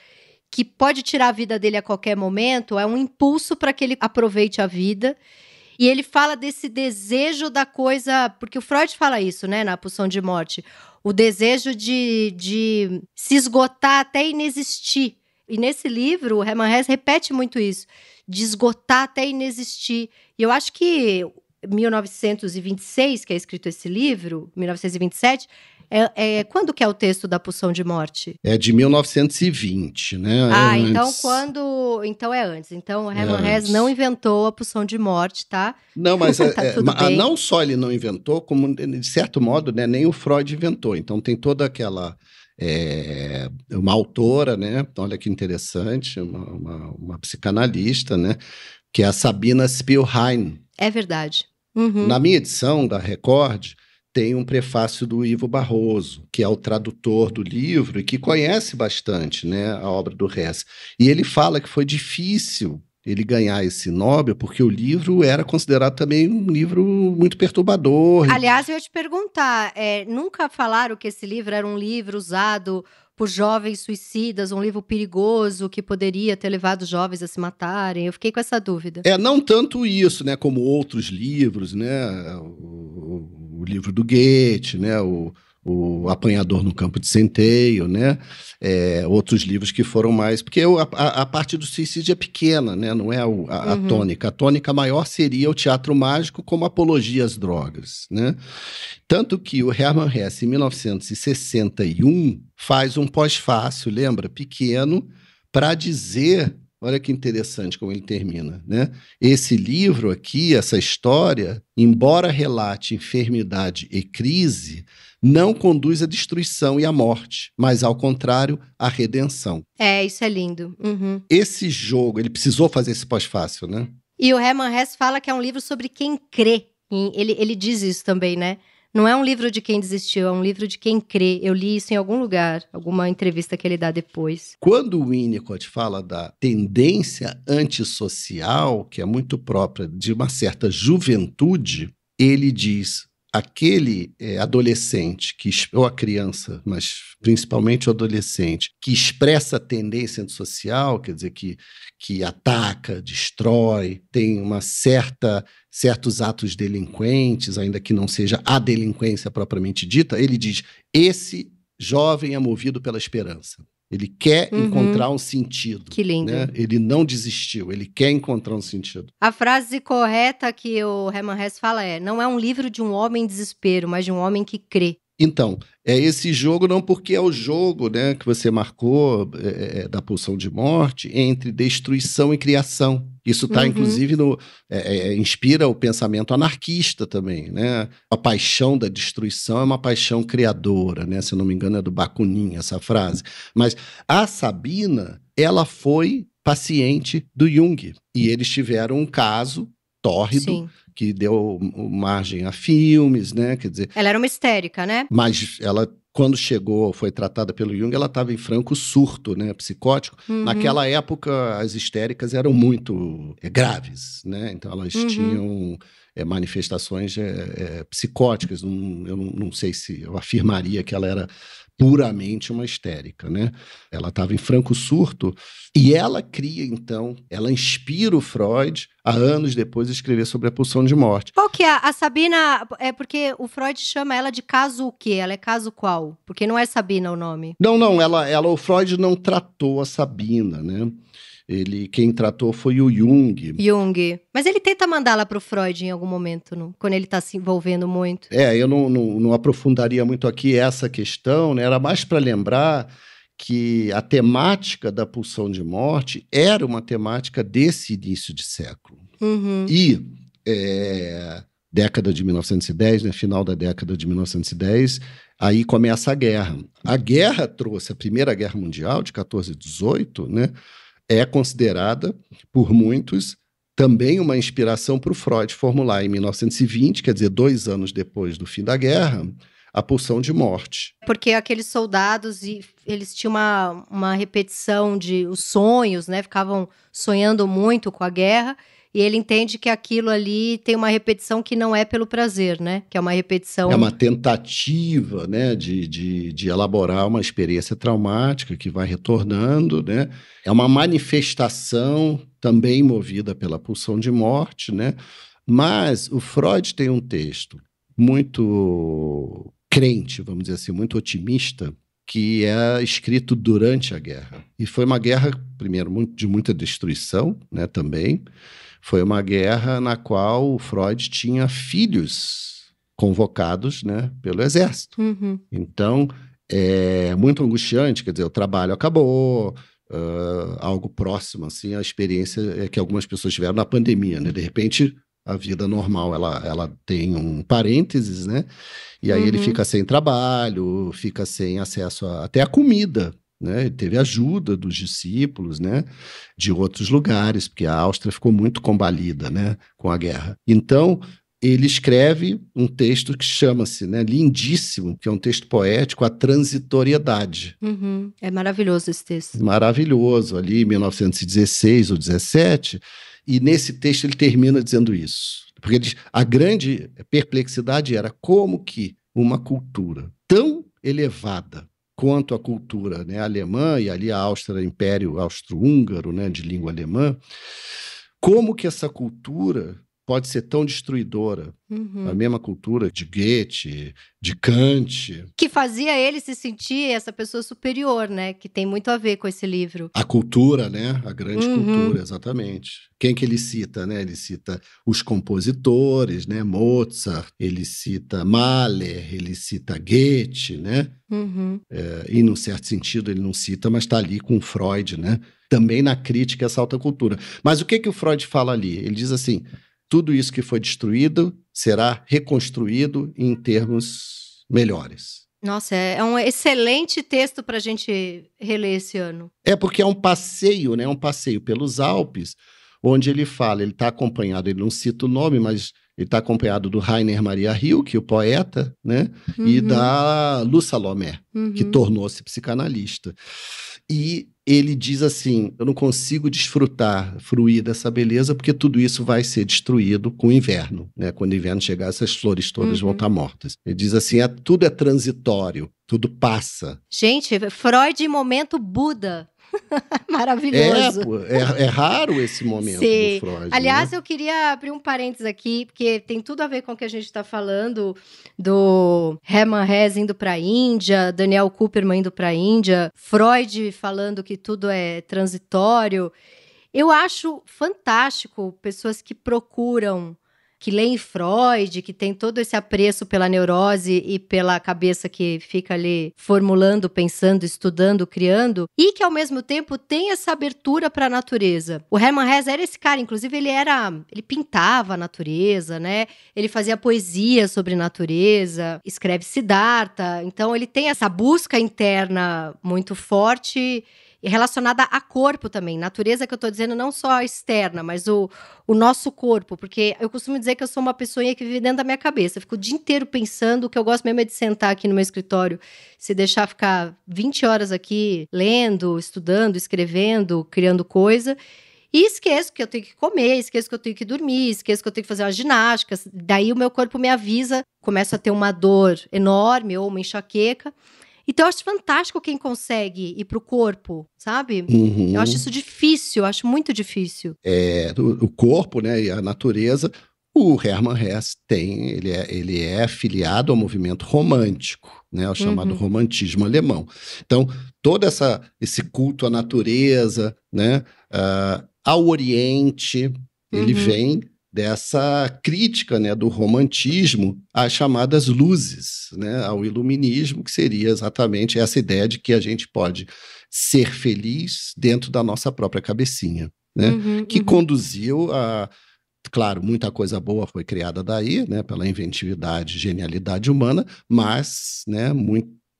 que pode tirar a vida dele a qualquer momento é um impulso para que ele aproveite a vida. E ele fala desse desejo da coisa, porque o Freud fala isso, né, na pulsão de morte, o desejo de, de se esgotar até inexistir. E nesse livro, o Hermann Hesse repete muito isso, de esgotar até inexistir. E eu acho que 1926, que é escrito esse livro, 1927, é, é, quando que é o texto da pulsão de morte? É de 1920, né? É ah, então quando. Então é antes. Então o Hermann é Hesse não inventou a pulsão de morte, tá? Não, mas [LAUGHS] tá é, é não só ele não inventou, como de certo modo, né, nem o Freud inventou. Então tem toda aquela. É, uma autora, né? Olha que interessante, uma, uma, uma psicanalista, né? Que é a Sabina Spielheim. É verdade. Uhum. Na minha edição da Record, tem um prefácio do Ivo Barroso, que é o tradutor do livro e que conhece bastante né, a obra do Hess. E ele fala que foi difícil ele ganhar esse Nobel, porque o livro era considerado também um livro muito perturbador. Aliás, eu ia te perguntar, é, nunca falaram que esse livro era um livro usado por jovens suicidas, um livro perigoso que poderia ter levado jovens a se matarem? Eu fiquei com essa dúvida. É, não tanto isso, né, como outros livros, né, o, o livro do Goethe, né, o o Apanhador no Campo de Centeio, né? É, outros livros que foram mais. Porque a, a, parte do suicídio é pequena, né? não é o, a, uhum. a, tônica. A tônica maior seria o teatro mágico como apologia às drogas. Né? Tanto que o Hermann Hesse, em 1961, faz um pós-fácil, lembra? Pequeno, para dizer. Olha que interessante como ele termina, né? Esse livro aqui, essa história, embora relate enfermidade e crise, não conduz à destruição e à morte, mas ao contrário, à redenção. É, isso é lindo. Uhum. Esse jogo, ele precisou fazer esse pós-fácil, né? E o Herman Hesse fala que é um livro sobre quem crê. Ele, ele diz isso também, né? Não é um livro de quem desistiu, é um livro de quem crê. Eu li isso em algum lugar, alguma entrevista que ele dá depois. Quando o Winnicott fala da tendência antissocial, que é muito própria de uma certa juventude, ele diz: aquele é, adolescente, que, ou a criança, mas principalmente o adolescente, que expressa tendência antissocial, quer dizer, que, que ataca, destrói, tem uma certa certos atos delinquentes, ainda que não seja a delinquência propriamente dita, ele diz: esse jovem é movido pela esperança. Ele quer uhum. encontrar um sentido. Que lindo. Né? Ele não desistiu, ele quer encontrar um sentido. A frase correta que o Herman Hesse fala é: não é um livro de um homem em desespero, mas de um homem que crê. Então, é esse jogo, não porque é o jogo né, que você marcou é, é, é da pulsão de morte entre destruição e criação. Isso está, uhum. inclusive, no, é, é, inspira o pensamento anarquista também. Né? A paixão da destruição é uma paixão criadora, né? se não me engano, é do Bakunin essa frase. Mas a Sabina, ela foi paciente do Jung. E eles tiveram um caso tórrido. Sim que deu margem a filmes, né? Quer dizer. Ela era uma histérica, né? Mas ela quando chegou, foi tratada pelo Jung, ela estava em franco surto, né, psicótico. Uhum. Naquela época, as histéricas eram muito é, graves, né? Então elas uhum. tinham é, manifestações é, psicóticas. Não, eu não, não, sei se eu afirmaria que ela era puramente uma histérica, né? Ela estava em franco surto e ela cria então, ela inspira o Freud a anos depois a escrever sobre a pulsão de morte. Qual que é a Sabina? É porque o Freud chama ela de caso o quê? Ela é caso qual? Porque não é Sabina o nome. Não, não, ela, ela o Freud não tratou a Sabina, né? Ele, quem tratou foi o Jung. Jung. Mas ele tenta mandá-la para o Freud em algum momento, não? quando ele está se envolvendo muito. É, eu não, não, não, aprofundaria muito aqui essa questão, né? Era mais para lembrar que a temática da pulsão de morte era uma temática desse início de século. Uhum. E é, década de 1910, né, final da década de 1910, Aí começa a guerra. A guerra trouxe a Primeira Guerra Mundial, de 14 a 18, né? É considerada, por muitos, também uma inspiração para o Freud formular em 1920, quer dizer, dois anos depois do fim da guerra, a pulsão de morte. Porque aqueles soldados, eles tinham uma, uma repetição de os sonhos, né? Ficavam sonhando muito com a guerra e ele entende que aquilo ali tem uma repetição que não é pelo prazer, né? Que é uma repetição. É uma tentativa, né, de, de, de elaborar uma experiência traumática que vai retornando, né? É uma manifestação também movida pela pulsão de morte, né? Mas o Freud tem um texto muito crente, vamos dizer assim, muito otimista, que é escrito durante a guerra. E foi uma guerra, primeiro, de muita destruição, né, também, foi uma guerra na qual o Freud tinha filhos convocados né, pelo exército. Uhum. Então, é muito angustiante, quer dizer, o trabalho acabou, uh, algo próximo, assim, a experiência que algumas pessoas tiveram na pandemia, né? De repente, a vida normal, ela, ela tem um parênteses, né? E aí uhum. ele fica sem trabalho, fica sem acesso a, até a comida, né? Ele teve ajuda dos discípulos, né? De outros lugares, porque a Áustria ficou muito combalida, né? Com a guerra. Então, ele escreve um texto que chama-se, né, lindíssimo, que é um texto poético, A Transitoriedade. Uhum. É maravilhoso esse texto. Maravilhoso, ali em 1916 ou 17, e nesse texto ele termina dizendo isso. Porque ele a grande perplexidade era como que uma cultura tão elevada, quanto à cultura né, alemã, e ali a Áustria, Império Austro-Húngaro, né, de língua alemã, como que essa cultura pode ser tão destruidora. Uhum. A mesma cultura de Goethe, de Kant. Que fazia ele se sentir essa pessoa superior, né? Que tem muito a ver com esse livro. A cultura, né? A grande uhum. cultura, exatamente. Quem que ele cita, né? Ele cita os compositores, né? Mozart, ele cita Mahler, ele cita Goethe, né? Uhum. É, e, num certo sentido, ele não cita, mas está ali com Freud, né? Também na crítica a essa alta cultura. Mas o que, que o Freud fala ali? Ele diz assim tudo isso que foi destruído será reconstruído em termos melhores. Nossa, é, é um excelente texto para a gente reler esse ano. É porque é um passeio, né? Um passeio pelos Alpes, onde ele fala, ele está acompanhado, ele não cita o nome, mas ele está acompanhado do Rainer Maria Rilke, o poeta, né? Uhum. E da Lu Salomé, uhum. que tornou-se psicanalista. E ele diz assim: Eu não consigo desfrutar, fruir dessa beleza, porque tudo isso vai ser destruído com o inverno. Né? Quando o inverno chegar, essas flores todas uhum. vão estar mortas. Ele diz assim: é, tudo é transitório, tudo passa. Gente, Freud, momento Buda. [LAUGHS] Maravilhoso. É, é, é, raro esse momento Sim. do Freud. Aliás, né? eu queria abrir um parênteses aqui, porque tem tudo a ver com o que a gente está falando do Hermann Hesse indo para a Índia, Daniel Cooperman indo para a Índia, Freud falando que tudo é transitório. Eu acho fantástico pessoas que procuram que leem Freud, que tem todo esse apreço pela neurose e pela cabeça que fica ali formulando, pensando, estudando, criando, e que ao mesmo tempo tem essa abertura para a natureza. O Hermann Hesse era esse cara, inclusive ele era, ele pintava a natureza, né? Ele fazia poesia sobre natureza, escreve Siddhartha, então ele tem essa busca interna muito forte relacionada a corpo também. Natureza que eu estou dizendo não só a externa, mas o, o nosso corpo. Porque eu costumo dizer que eu sou uma pessoa que vive dentro da minha cabeça. Eu fico o dia inteiro pensando, o que eu gosto mesmo é de sentar aqui no meu escritório, se deixar ficar 20 horas aqui lendo, estudando, escrevendo, criando coisa. E esqueço que eu tenho que comer, esqueço que eu tenho que dormir, esqueço que eu tenho que fazer uma ginástica. Daí o meu corpo me avisa, começo a ter uma dor enorme ou uma enxaqueca. Então eu acho fantástico quem consegue ir pro corpo, sabe? Uhum. Eu acho isso difícil, eu acho muito difícil. É, o, corpo, né, e a natureza. O Hermann Hesse tem, ele é, ele é afiliado ao movimento romântico, né, o chamado uhum. romantismo alemão. Então, todo essa, esse culto à natureza, né, uh, ao Oriente, ele uhum. vem dessa crítica né, do romantismo às chamadas luzes, né, ao iluminismo, que seria exatamente essa ideia de que a gente pode ser feliz dentro da nossa própria cabecinha, né, uhum, que uhum. conduziu a Claro, muita coisa boa foi criada daí, né, pela inventividade, genialidade humana, mas, né,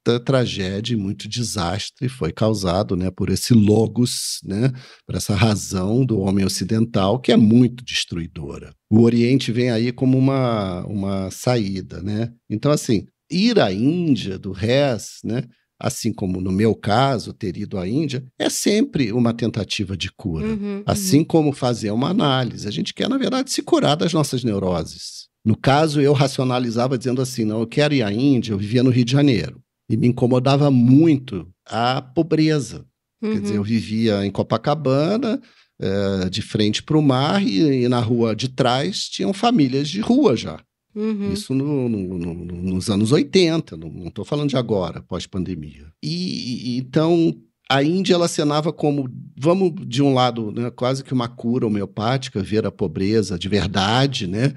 muita tragédia e muito desastre foi causado, né, por esse logos, né, por essa razão do homem ocidental que é muito destruidora. O Oriente vem aí como uma, uma saída, né? Então, assim, ir à Índia do Res, né, assim como no meu caso, ter ido à Índia, é sempre uma tentativa de cura. Uhum, assim uhum. como fazer uma análise. A gente quer, na verdade, se curar das nossas neuroses. No caso, eu racionalizava dizendo assim: não, eu quero ir à Índia, eu vivia no Rio de Janeiro. E me incomodava muito a pobreza. Uhum. Quer dizer, eu uhum. vivia em Copacabana, é, de frente para o mar, e, e na rua de trás tinham famílias de rua já. Uhum. Isso no, no, no, nos anos 80, não estou falando de agora, pós-pandemia. E, e, então a Índia ela acenava como, vamos de um lado, né, quase que uma cura homeopática, ver a pobreza de verdade, né?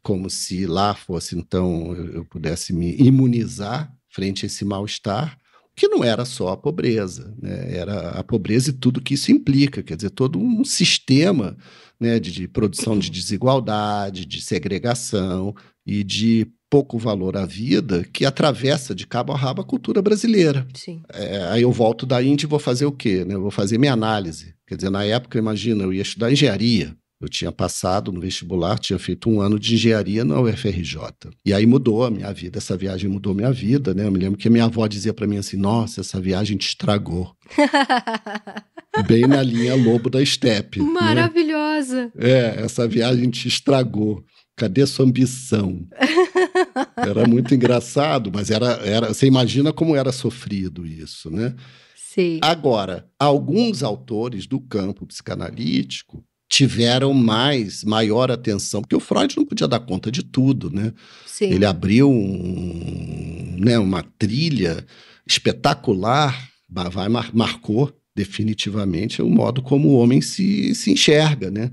Como se lá fosse então eu, eu pudesse me imunizar frente a esse mal-estar, que não era só a pobreza, né? era a pobreza e tudo que isso implica, quer dizer, todo um sistema né, de, de produção de desigualdade, de segregação, e de pouco valor à vida que atravessa de cabo a rabo a cultura brasileira. Sim. É, aí eu volto da Índia e vou fazer o quê? Né? Eu vou fazer minha análise. Quer dizer, na época, imagina, eu ia estudar engenharia. Eu tinha passado no vestibular, tinha feito um ano de engenharia na UFRJ. E aí mudou a minha vida, essa viagem mudou a minha vida, né? Eu me lembro que a minha avó dizia para mim assim: "Nossa, essa viagem te estragou". [LAUGHS] Bem na linha Lobo da Steppe. Né? Maravilhosa. Né? É, essa viagem te estragou. Cadê sua ambição? [LAUGHS] era muito engraçado, mas era, era. Você imagina como era sofrido isso, né? Sim. Agora, alguns autores do campo psicanalítico tiveram mais, maior atenção, porque o Freud não podia dar conta de tudo, né? Sim. Ele abriu um, né, uma trilha espetacular, vai, marcou definitivamente o modo como o homem se, se enxerga, né?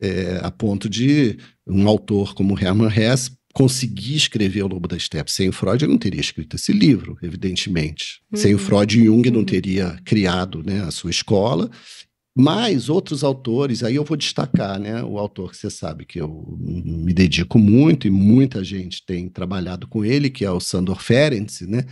É, a ponto de um autor como Hermann Hesse conseguir escrever O Lobo da Steppe. Sem o Freud, eu não teria escrito esse livro, evidentemente. Uhum. Sem o uhum. Freud, Jung não uhum. teria criado né, a sua escola. Mas outros autores, aí eu vou destacar, né? O autor que você sabe que eu me dedico muito e muita gente tem trabalhado com ele, que é o Sandor Ferenczi, né?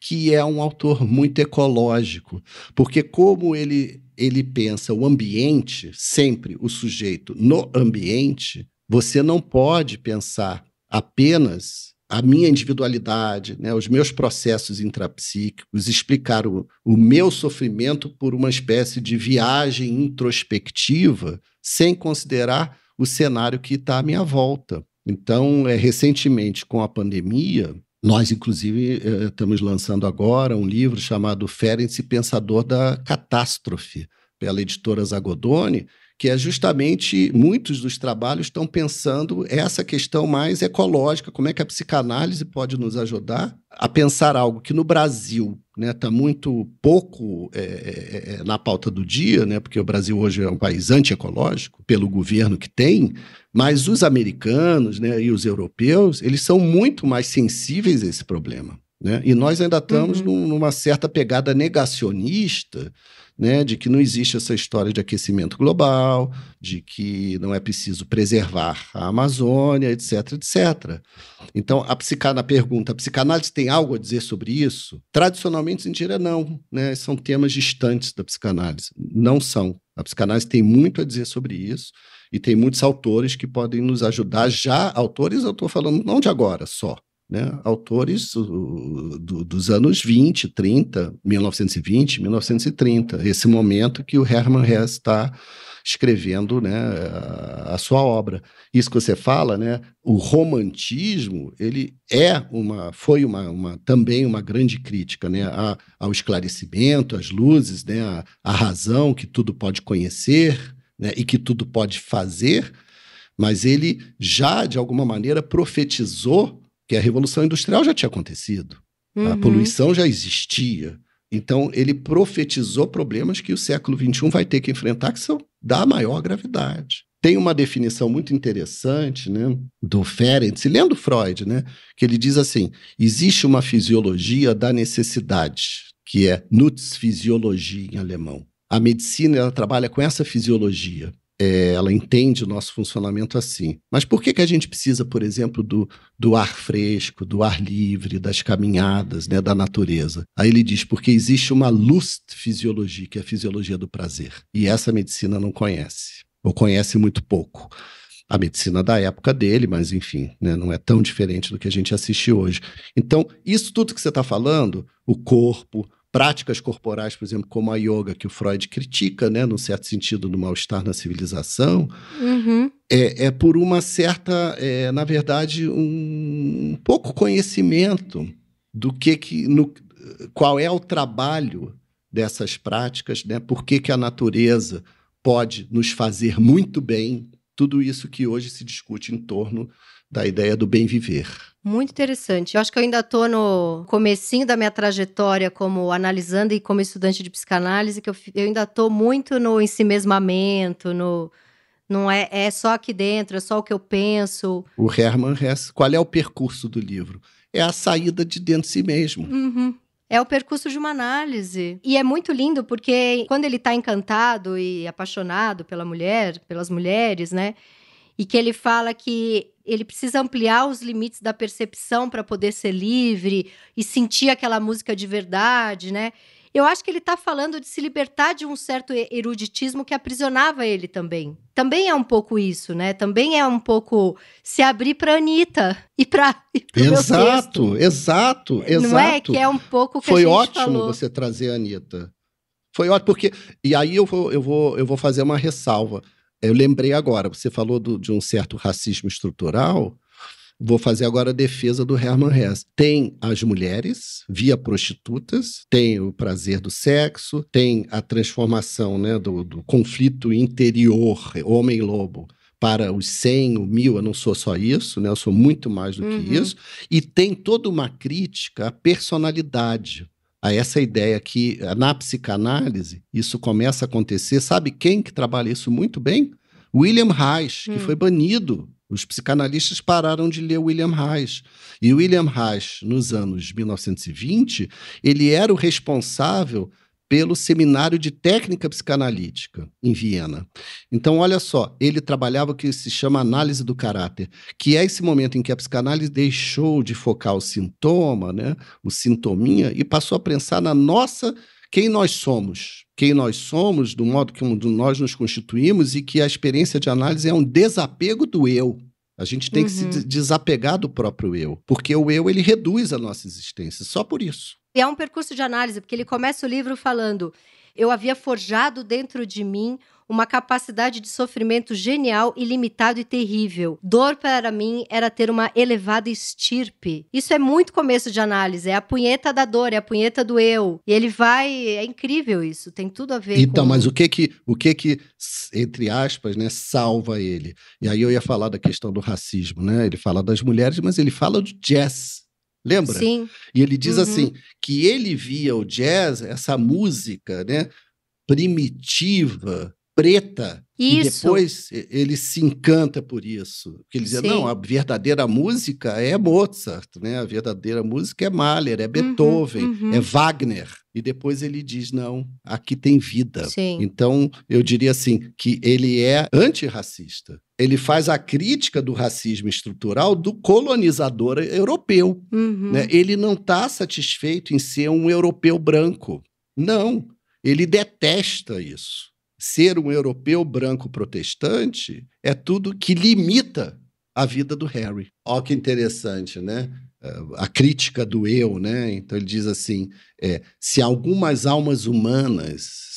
Que é um autor muito ecológico, porque como ele ele pensa o ambiente, sempre o sujeito no ambiente, você não pode pensar apenas a minha individualidade, né, os meus processos intrapsíquicos, explicar o, o meu sofrimento por uma espécie de viagem introspectiva, sem considerar o cenário que está à minha volta. Então, é, recentemente, com a pandemia, nós, inclusive, é, estamos lançando agora um livro chamado Ferenc Pensador da Catástrofe, pela editora Zagodoni, que é justamente muitos dos trabalhos estão pensando essa questão mais ecológica, como é que a psicanálise pode nos ajudar a pensar algo que no Brasil está né, tá muito pouco é, é, é, na pauta do dia, né, porque o Brasil hoje é um país antiecológico, pelo governo que tem, mas os americanos né, e os europeus, eles são muito mais sensíveis a esse problema. Né? E nós ainda estamos uhum. numa certa pegada negacionista né, de que não existe essa história de aquecimento global, de que não é preciso preservar a Amazônia, etc, etc. Então, a psicanálise pergunta, a psicanálise tem algo a dizer sobre isso? Tradicionalmente se diria não, né? São temas distantes da psicanálise. Não são. A psicanálise tem muito a dizer sobre isso e tem muitos autores que podem nos ajudar já, autores eu estou falando não de agora só, né? autores uh, do, dos anos 20, 30, 1920, 1930, esse momento que o Hermann Hesse está escrevendo né, a, a, sua obra. Isso que você fala, né, o romantismo, ele é uma, foi uma, uma também uma grande crítica né, a, ao esclarecimento, às luzes, né, a, a razão que tudo pode conhecer né, e que tudo pode fazer, mas ele já, de alguma maneira, profetizou que a Revolução Industrial já tinha acontecido, uhum. a poluição já existia. Então, ele profetizou problemas que o século XXI vai ter que enfrentar, que são da maior gravidade. Tem uma definição muito interessante né, do Ferenczi, lendo Freud, né, que ele diz assim: existe uma fisiologia da necessidade, que é Nutzphysiologie em alemão. A medicina ela trabalha com essa fisiologia. É, ela entende o nosso funcionamento assim. Mas por que, que a gente precisa, por exemplo, do, do ar fresco, do ar livre, das caminhadas, né, da natureza? Aí ele diz, porque existe uma Lustfisiologie, que é a fisiologia do prazer. E essa medicina não conhece, ou conhece muito pouco a medicina da época dele, mas enfim, né, não é tão diferente do que a gente assiste hoje. Então, isso tudo que você está falando, o corpo, práticas corporais, por exemplo, como a yoga, que o Freud critica, né, num certo sentido, do mal-estar na civilização, uhum. é, é, por uma certa, é, na verdade, um, pouco conhecimento do que, que no, qual é o trabalho dessas práticas, né, por que, que a natureza pode nos fazer muito bem, tudo isso que hoje se discute em torno da ideia do bem viver. Muito interessante. Eu acho que eu ainda estou no comecinho da minha trajetória como analisando e como estudante de psicanálise, que eu, eu ainda estou muito no ensimesmamento, no não é, é só aqui dentro, é só o que eu penso. O Hermann Hesse, qual é o percurso do livro? É a saída de dentro de si mesmo. Uhum. É o percurso de uma análise. E é muito lindo porque quando ele está encantado e apaixonado pela mulher, pelas mulheres, né? E que ele fala que ele precisa ampliar os limites da percepção para poder ser livre e sentir aquela música de verdade, né? Eu acho que ele está falando de se libertar de um certo eruditismo que aprisionava ele também. Também é um pouco isso, né? Também é um pouco se abrir para Anitta [LAUGHS] e para Exato, exato, exato. Não é que é um pouco que Foi a gente ótimo falou. você trazer a Anitta. Foi ótimo porque e aí eu vou eu vou eu vou fazer uma ressalva. Eu lembrei agora, você falou do, de um certo racismo estrutural. Vou fazer agora a defesa do Herman Hesse. Tem as mulheres via prostitutas, tem o prazer do sexo, tem a transformação né, do, do conflito interior, homem-lobo, para os 100, o mil, eu não sou só isso, né? eu sou muito mais do Uhum. que isso. E tem toda uma crítica à personalidade, a essa ideia que na psicanálise isso começa a acontecer. Sabe quem que trabalha isso muito bem? William Reich, que Hum. foi banido. Os psicanalistas pararam de ler William Reich. E William Reich, nos anos 1920, ele era o responsável pelo Seminário de Técnica Psicanalítica em Viena. Então, olha só, ele trabalhava o que se chama análise do caráter, que é esse momento em que a psicanálise deixou de focar o sintoma, né, o sintominha, e passou a pensar na nossa, quem nós somos. Quem nós somos, do modo que nós nos constituímos, e que a experiência de análise é um desapego do eu. A gente tem que se Uhum. des- desapegar do próprio eu, porque o eu ele reduz a nossa existência, só por isso. E é um percurso de análise, porque ele começa o livro falando: Eu havia forjado dentro de mim uma capacidade de sofrimento genial, ilimitado e terrível. Dor para mim era ter uma elevada estirpe. Isso é muito começo de análise, é a punheta da dor, é a punheta do eu. E ele vai, é incrível isso, tem tudo a ver Então, com mas o que que, o que que, entre aspas, né, salva ele? E aí eu ia falar da questão do racismo, né? Ele fala das mulheres, mas ele fala do jazz. Lembra? Sim, E ele diz Uhum. assim que ele via o jazz, essa música, né, primitiva, preta, e isso. depois e- ele se encanta por isso. Porque ele dizia, Sim. não, a verdadeira música é Mozart, né? A verdadeira música é Mahler, é Beethoven, uhum. é Wagner. E depois ele diz, não, aqui tem vida. Sim. Então, eu diria assim, que ele é antirracista. Ele faz a crítica do racismo estrutural do colonizador europeu. Uhum. né? Ele não está satisfeito em ser um europeu branco. Não, ele detesta isso. Ser um europeu branco protestante é tudo que limita a vida do Harry. Olha que interessante, né? Eh, A crítica do eu, né? Então ele diz assim: é, se algumas almas humanas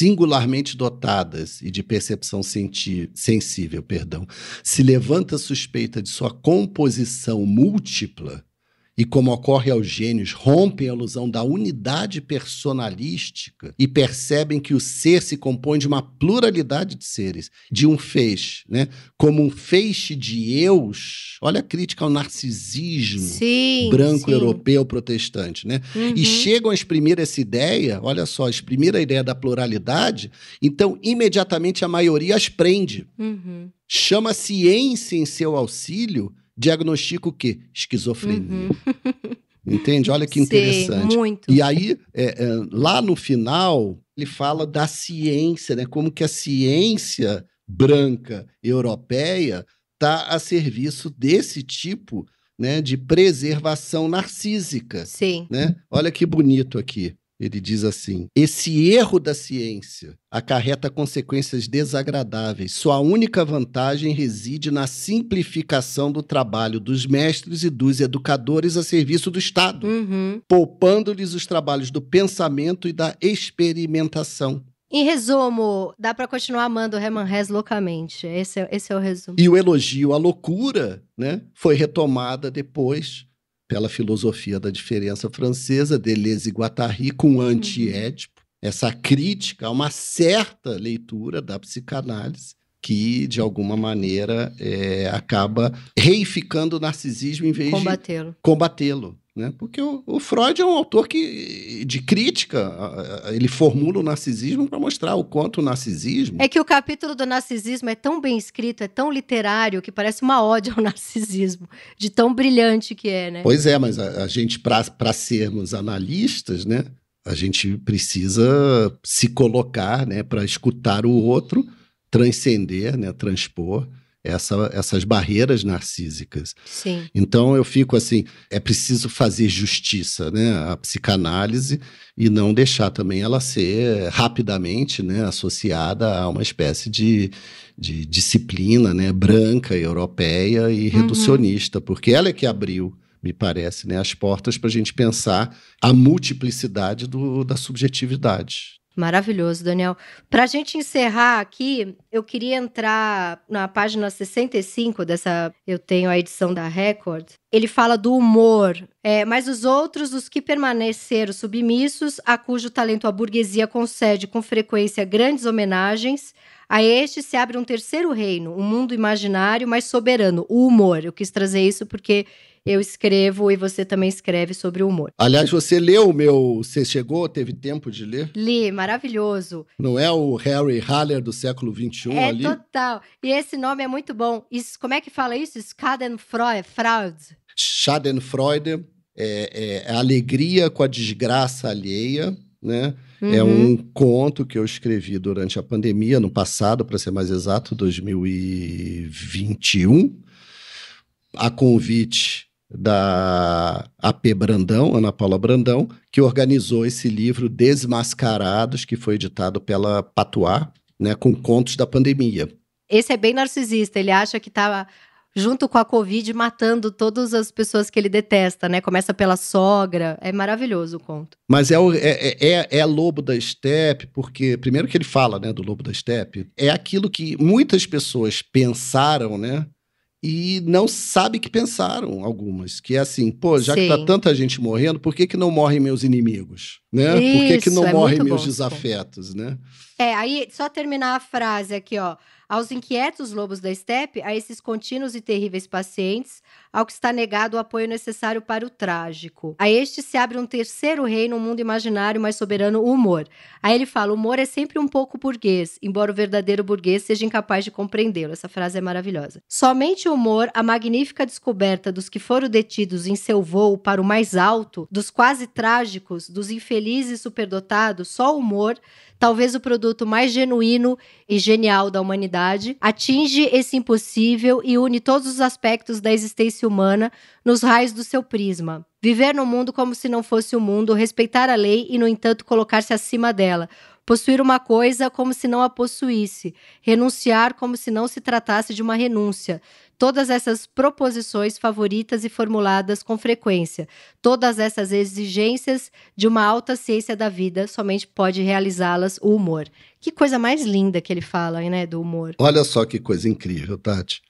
singularmente dotadas e de percepção sensível, perdão, se levanta suspeita de sua composição múltipla, e como ocorre aos gênios, rompem a ilusão da unidade personalística e percebem que o ser se compõe de uma pluralidade de seres, de um feixe, né? Como um feixe de eus. Olha a crítica ao narcisismo Sim. branco sim. europeu protestante, né? Uhum. E chegam a exprimir essa ideia, olha só, exprimir a ideia da pluralidade, então imediatamente a maioria as prende. Uhum. Chama a ciência em seu auxílio, diagnostica o quê? Esquizofrenia. [LAUGHS] Entende? Olha que Uhum. Sim, interessante. muito. E aí, é, é, lá no final, ele fala da ciência, né? Como que a ciência branca europeia está a serviço desse tipo né, de preservação narcísica. Sim. Né? Olha que bonito aqui. Ele diz assim: esse erro da ciência acarreta consequências desagradáveis. Sua única vantagem reside na simplificação do trabalho dos mestres e dos educadores a serviço do Estado, Uhum. poupando-lhes os trabalhos do pensamento e da experimentação. Em resumo, dá pra continuar amando o Herman Hesse loucamente. Esse é, esse é o resumo. E o elogio à loucura né, foi retomada depois pela filosofia da diferença francesa, Deleuze e Guattari, com anti-édipo. Essa crítica a uma certa leitura da psicanálise que, de alguma maneira, é, acaba reificando o narcisismo em vez de Combatê-lo. Né? Porque o, o Freud é um autor que, de crítica, ele formula o narcisismo para mostrar o quanto o narcisismo É que o capítulo do narcisismo é tão bem escrito, é tão literário, que parece uma ode ao [LAUGHS] narcisismo. De tão brilhante que é, né? Pois é, mas a, a gente, para sermos analistas, né, a gente precisa se colocar né, para escutar o outro, transcender, né, transpor essa, essas barreiras narcísicas. Sim. Então eu fico assim, é preciso fazer justiça, né, à psicanálise e não deixar também ela ser rapidamente, né, associada a uma espécie de, de disciplina, né, branca, europeia e Uhum. reducionista, porque ela é que abriu, me parece, né, as portas para a gente pensar a multiplicidade do, da subjetividade. Maravilhoso, Daniel. Para a gente encerrar aqui, eu queria entrar na página 65 dessa. Eu tenho a edição da Record. Ele fala do humor, é, mas os outros, os que permaneceram submissos, a cujo talento a burguesia concede com frequência grandes homenagens, a este se abre um terceiro reino, um mundo imaginário, mas soberano, o humor. Eu quis trazer isso porque eu escrevo e você também escreve sobre o humor. Aliás, você leu o meu. Você chegou, teve tempo de ler? Li, maravilhoso. Não é o Harry Haller do século XXI É ali? total. E esse nome é muito bom. Isso, como é que fala isso? Schadenfreude. Schadenfreude é, é a alegria com a desgraça alheia, né? É Uhum. um conto que eu escrevi durante a pandemia, no passado, para ser mais exato, 2021, a convite da AP Brandão, Ana Paula Brandão, que organizou esse livro Desmascarados, que foi editado pela Patuá, né, com contos da pandemia. Esse é bem narcisista. Ele acha que tá junto com a Covid matando todas as pessoas que ele detesta, né? Começa pela sogra. É maravilhoso o conto. Mas é, o- é, é, é lobo da steppe, porque, primeiro que ele fala né, do lobo da steppe, é aquilo que muitas pessoas pensaram, né? E não sabe que pensaram algumas. Que é assim, pô, já que tá Sim. tanta gente morrendo, por que, que não morrem meus inimigos? Né? por que, que Isso, não é morrem meus bom desafetos, né? É, aí, só terminar a frase aqui, ó. Aos inquietos lobos da estepe, a esses contínuos e terríveis pacientes, ao que está negado o apoio necessário para o trágico. A este se abre um terceiro reino, um mundo imaginário mais soberano, o humor. Aí ele fala: o humor é sempre um pouco burguês, embora o verdadeiro burguês seja incapaz de compreendê-lo. Essa frase é maravilhosa. Somente o humor, a magnífica descoberta dos que foram detidos em seu voo para o mais alto, dos quase trágicos, dos infelizes superdotados, só o humor talvez o produto mais genuíno e genial da humanidade, atinge esse impossível e une todos os aspectos da existência humana nos raios do seu prisma. Viver no mundo como se não fosse o mundo, respeitar a lei e, no entanto, colocar-se acima dela. Possuir uma coisa como se não a possuísse. Renunciar como se não se tratasse de uma renúncia. Todas essas proposições favoritas e formuladas com frequência. Todas essas exigências de uma alta ciência da vida, somente pode realizá-las o humor. Que coisa mais linda que ele fala, né, do humor. Olha só que coisa incrível, Tati.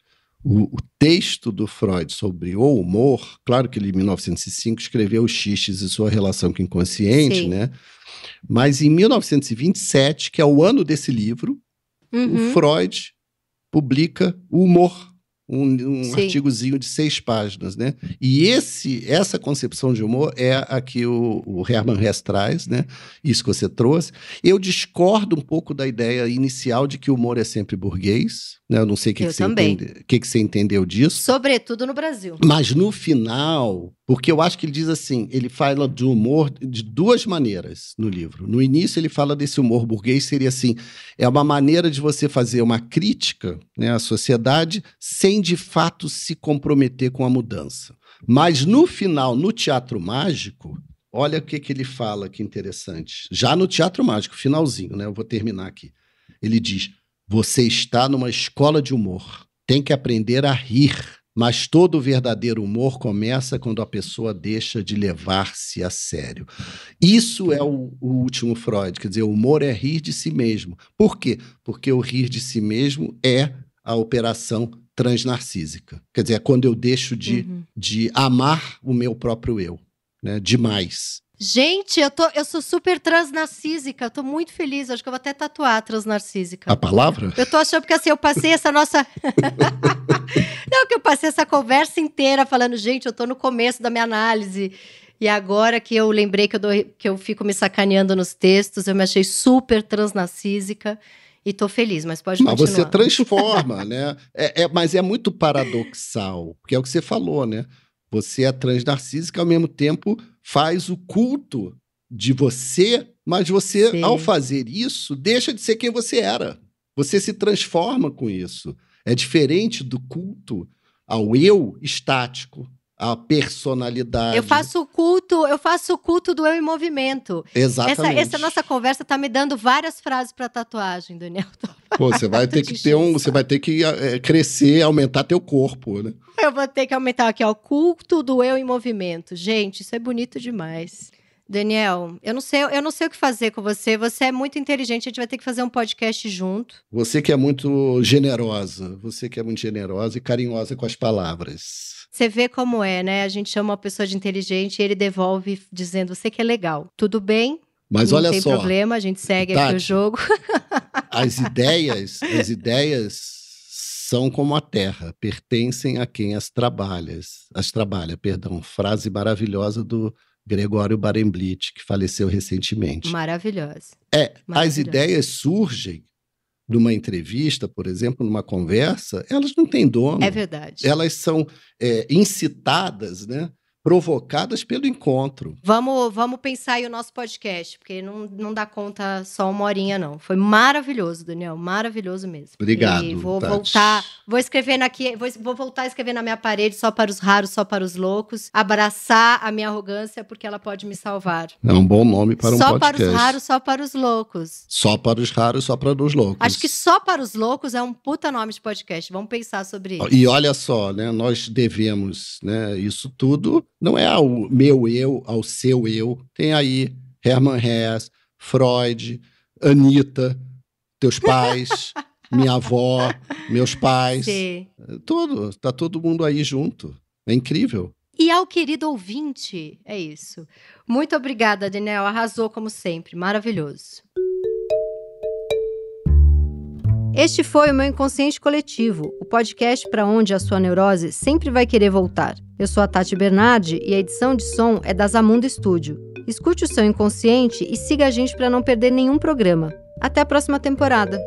O, o texto do Freud sobre o humor, claro que ele em 1905 escreveu os xixes e sua relação com o inconsciente, Sim. né? Mas em 1927, que é o ano desse livro, Uhum. o Freud publica o humor, um, um artigozinho de seis páginas, né? E esse, essa concepção de humor é a que o, o Hermann Hesse traz, né? Isso que você trouxe. Eu discordo um pouco da ideia inicial de que o humor é sempre burguês? Eu não sei o que, que, você entende- que que você entendeu disso. Sobretudo no Brasil. Mas no final, Porque eu acho que ele diz assim: ele fala de humor de duas maneiras no livro. No início, ele fala desse humor burguês, seria assim: é uma maneira de você fazer uma crítica né, à sociedade sem de fato se comprometer com a mudança. Mas no final, no teatro mágico, olha o que, que ele fala que interessante. Já no teatro mágico, finalzinho, né? Eu vou terminar aqui. Ele diz: você está numa escola de humor, tem que aprender a rir mas todo verdadeiro humor começa quando a pessoa deixa de levar-se a sério. Isso é o, o, último Freud, quer dizer, o humor é rir de si mesmo. Por quê? Porque o rir de si mesmo é a operação transnarcísica. Quer dizer, é quando eu deixo de, uhum. de amar o meu próprio eu, né? demais. Gente, eu, tô, eu sou super transnarcísica, eu tô muito feliz. Acho que eu vou até tatuar transnarcísica. A palavra? Eu tô achando porque assim, eu passei essa nossa. [LAUGHS] Não, que eu passei essa conversa inteira falando, gente, eu tô no começo da minha análise. E agora que eu lembrei que eu, dou, que eu fico me sacaneando nos textos, eu me achei super transnarcísica. E tô feliz, mas pode mas continuar. Mas você transforma, [LAUGHS] né? É, é, mas é muito paradoxal, porque é o que você falou, né? Você é transnarcísica, ao mesmo tempo faz o culto de você, mas você, Sim. ao fazer isso, deixa de ser quem você era. Você se transforma com isso. É diferente do culto ao eu estático, à personalidade. Eu faço o culto, eu faço o culto do eu em movimento. Exatamente. Essa, essa nossa conversa está me dando várias frases para tatuagem, Daniel. Pô, você vai ter que ter um, você vai ter que é, crescer, aumentar teu corpo, né? Eu vou ter que aumentar aqui, ó, o culto do eu em movimento. Gente, isso é bonito demais. Daniel, eu não sei, eu não sei o que fazer com você. Você é muito inteligente, a gente vai ter que fazer um podcast junto. Você que é muito generosa, você que é muito generosa e carinhosa com as palavras. Você vê como é, né? A gente chama uma pessoa de inteligente e ele devolve dizendo: "Você que é legal". Tudo bem? Mas não olha tem só. problema, a gente segue Tati, aqui o jogo. [LAUGHS] as ideias, as ideias são como a terra, pertencem a quem as trabalha, as trabalha, perdão, frase maravilhosa do Gregório Barenblit, que faleceu recentemente. Maravilhosa. É, Maravilhosa. as ideias surgem numa entrevista, por exemplo, numa conversa, elas não têm dono. É verdade. Elas são é, incitadas, né? Provocadas pelo encontro. Vamos, vamos pensar aí o nosso podcast, porque não, não dá conta só uma horinha, não. Foi maravilhoso, Daniel, maravilhoso mesmo. Obrigado. E vou Tati. voltar, vou escrever aqui, vou, vou voltar a escrever na minha parede só para os raros, só para os loucos, abraçar a minha arrogância, porque ela pode me salvar. É um bom nome para um só podcast. Só para os raros, só para os loucos. Só para os raros, só para os loucos. Acho que só para os loucos é um puta nome de podcast. Vamos pensar sobre isso. E olha só, né? Nós devemos, né, isso tudo não é ao meu eu, ao seu eu. Tem aí Hermann Hesse, Freud, Anitta, teus pais, [LAUGHS] minha avó, meus pais. Sim. Tudo, tá todo mundo aí junto. É incrível. E ao querido ouvinte, é isso. Muito obrigada, Daniel. Arrasou como sempre. Maravilhoso. Este foi o meu Inconsciente Coletivo, o podcast para onde a sua neurose sempre vai querer voltar. Eu sou a Tati Bernardi e a edição de som é da Zamundo Studio. Escute o seu inconsciente e siga a gente para não perder nenhum programa. Até a próxima temporada!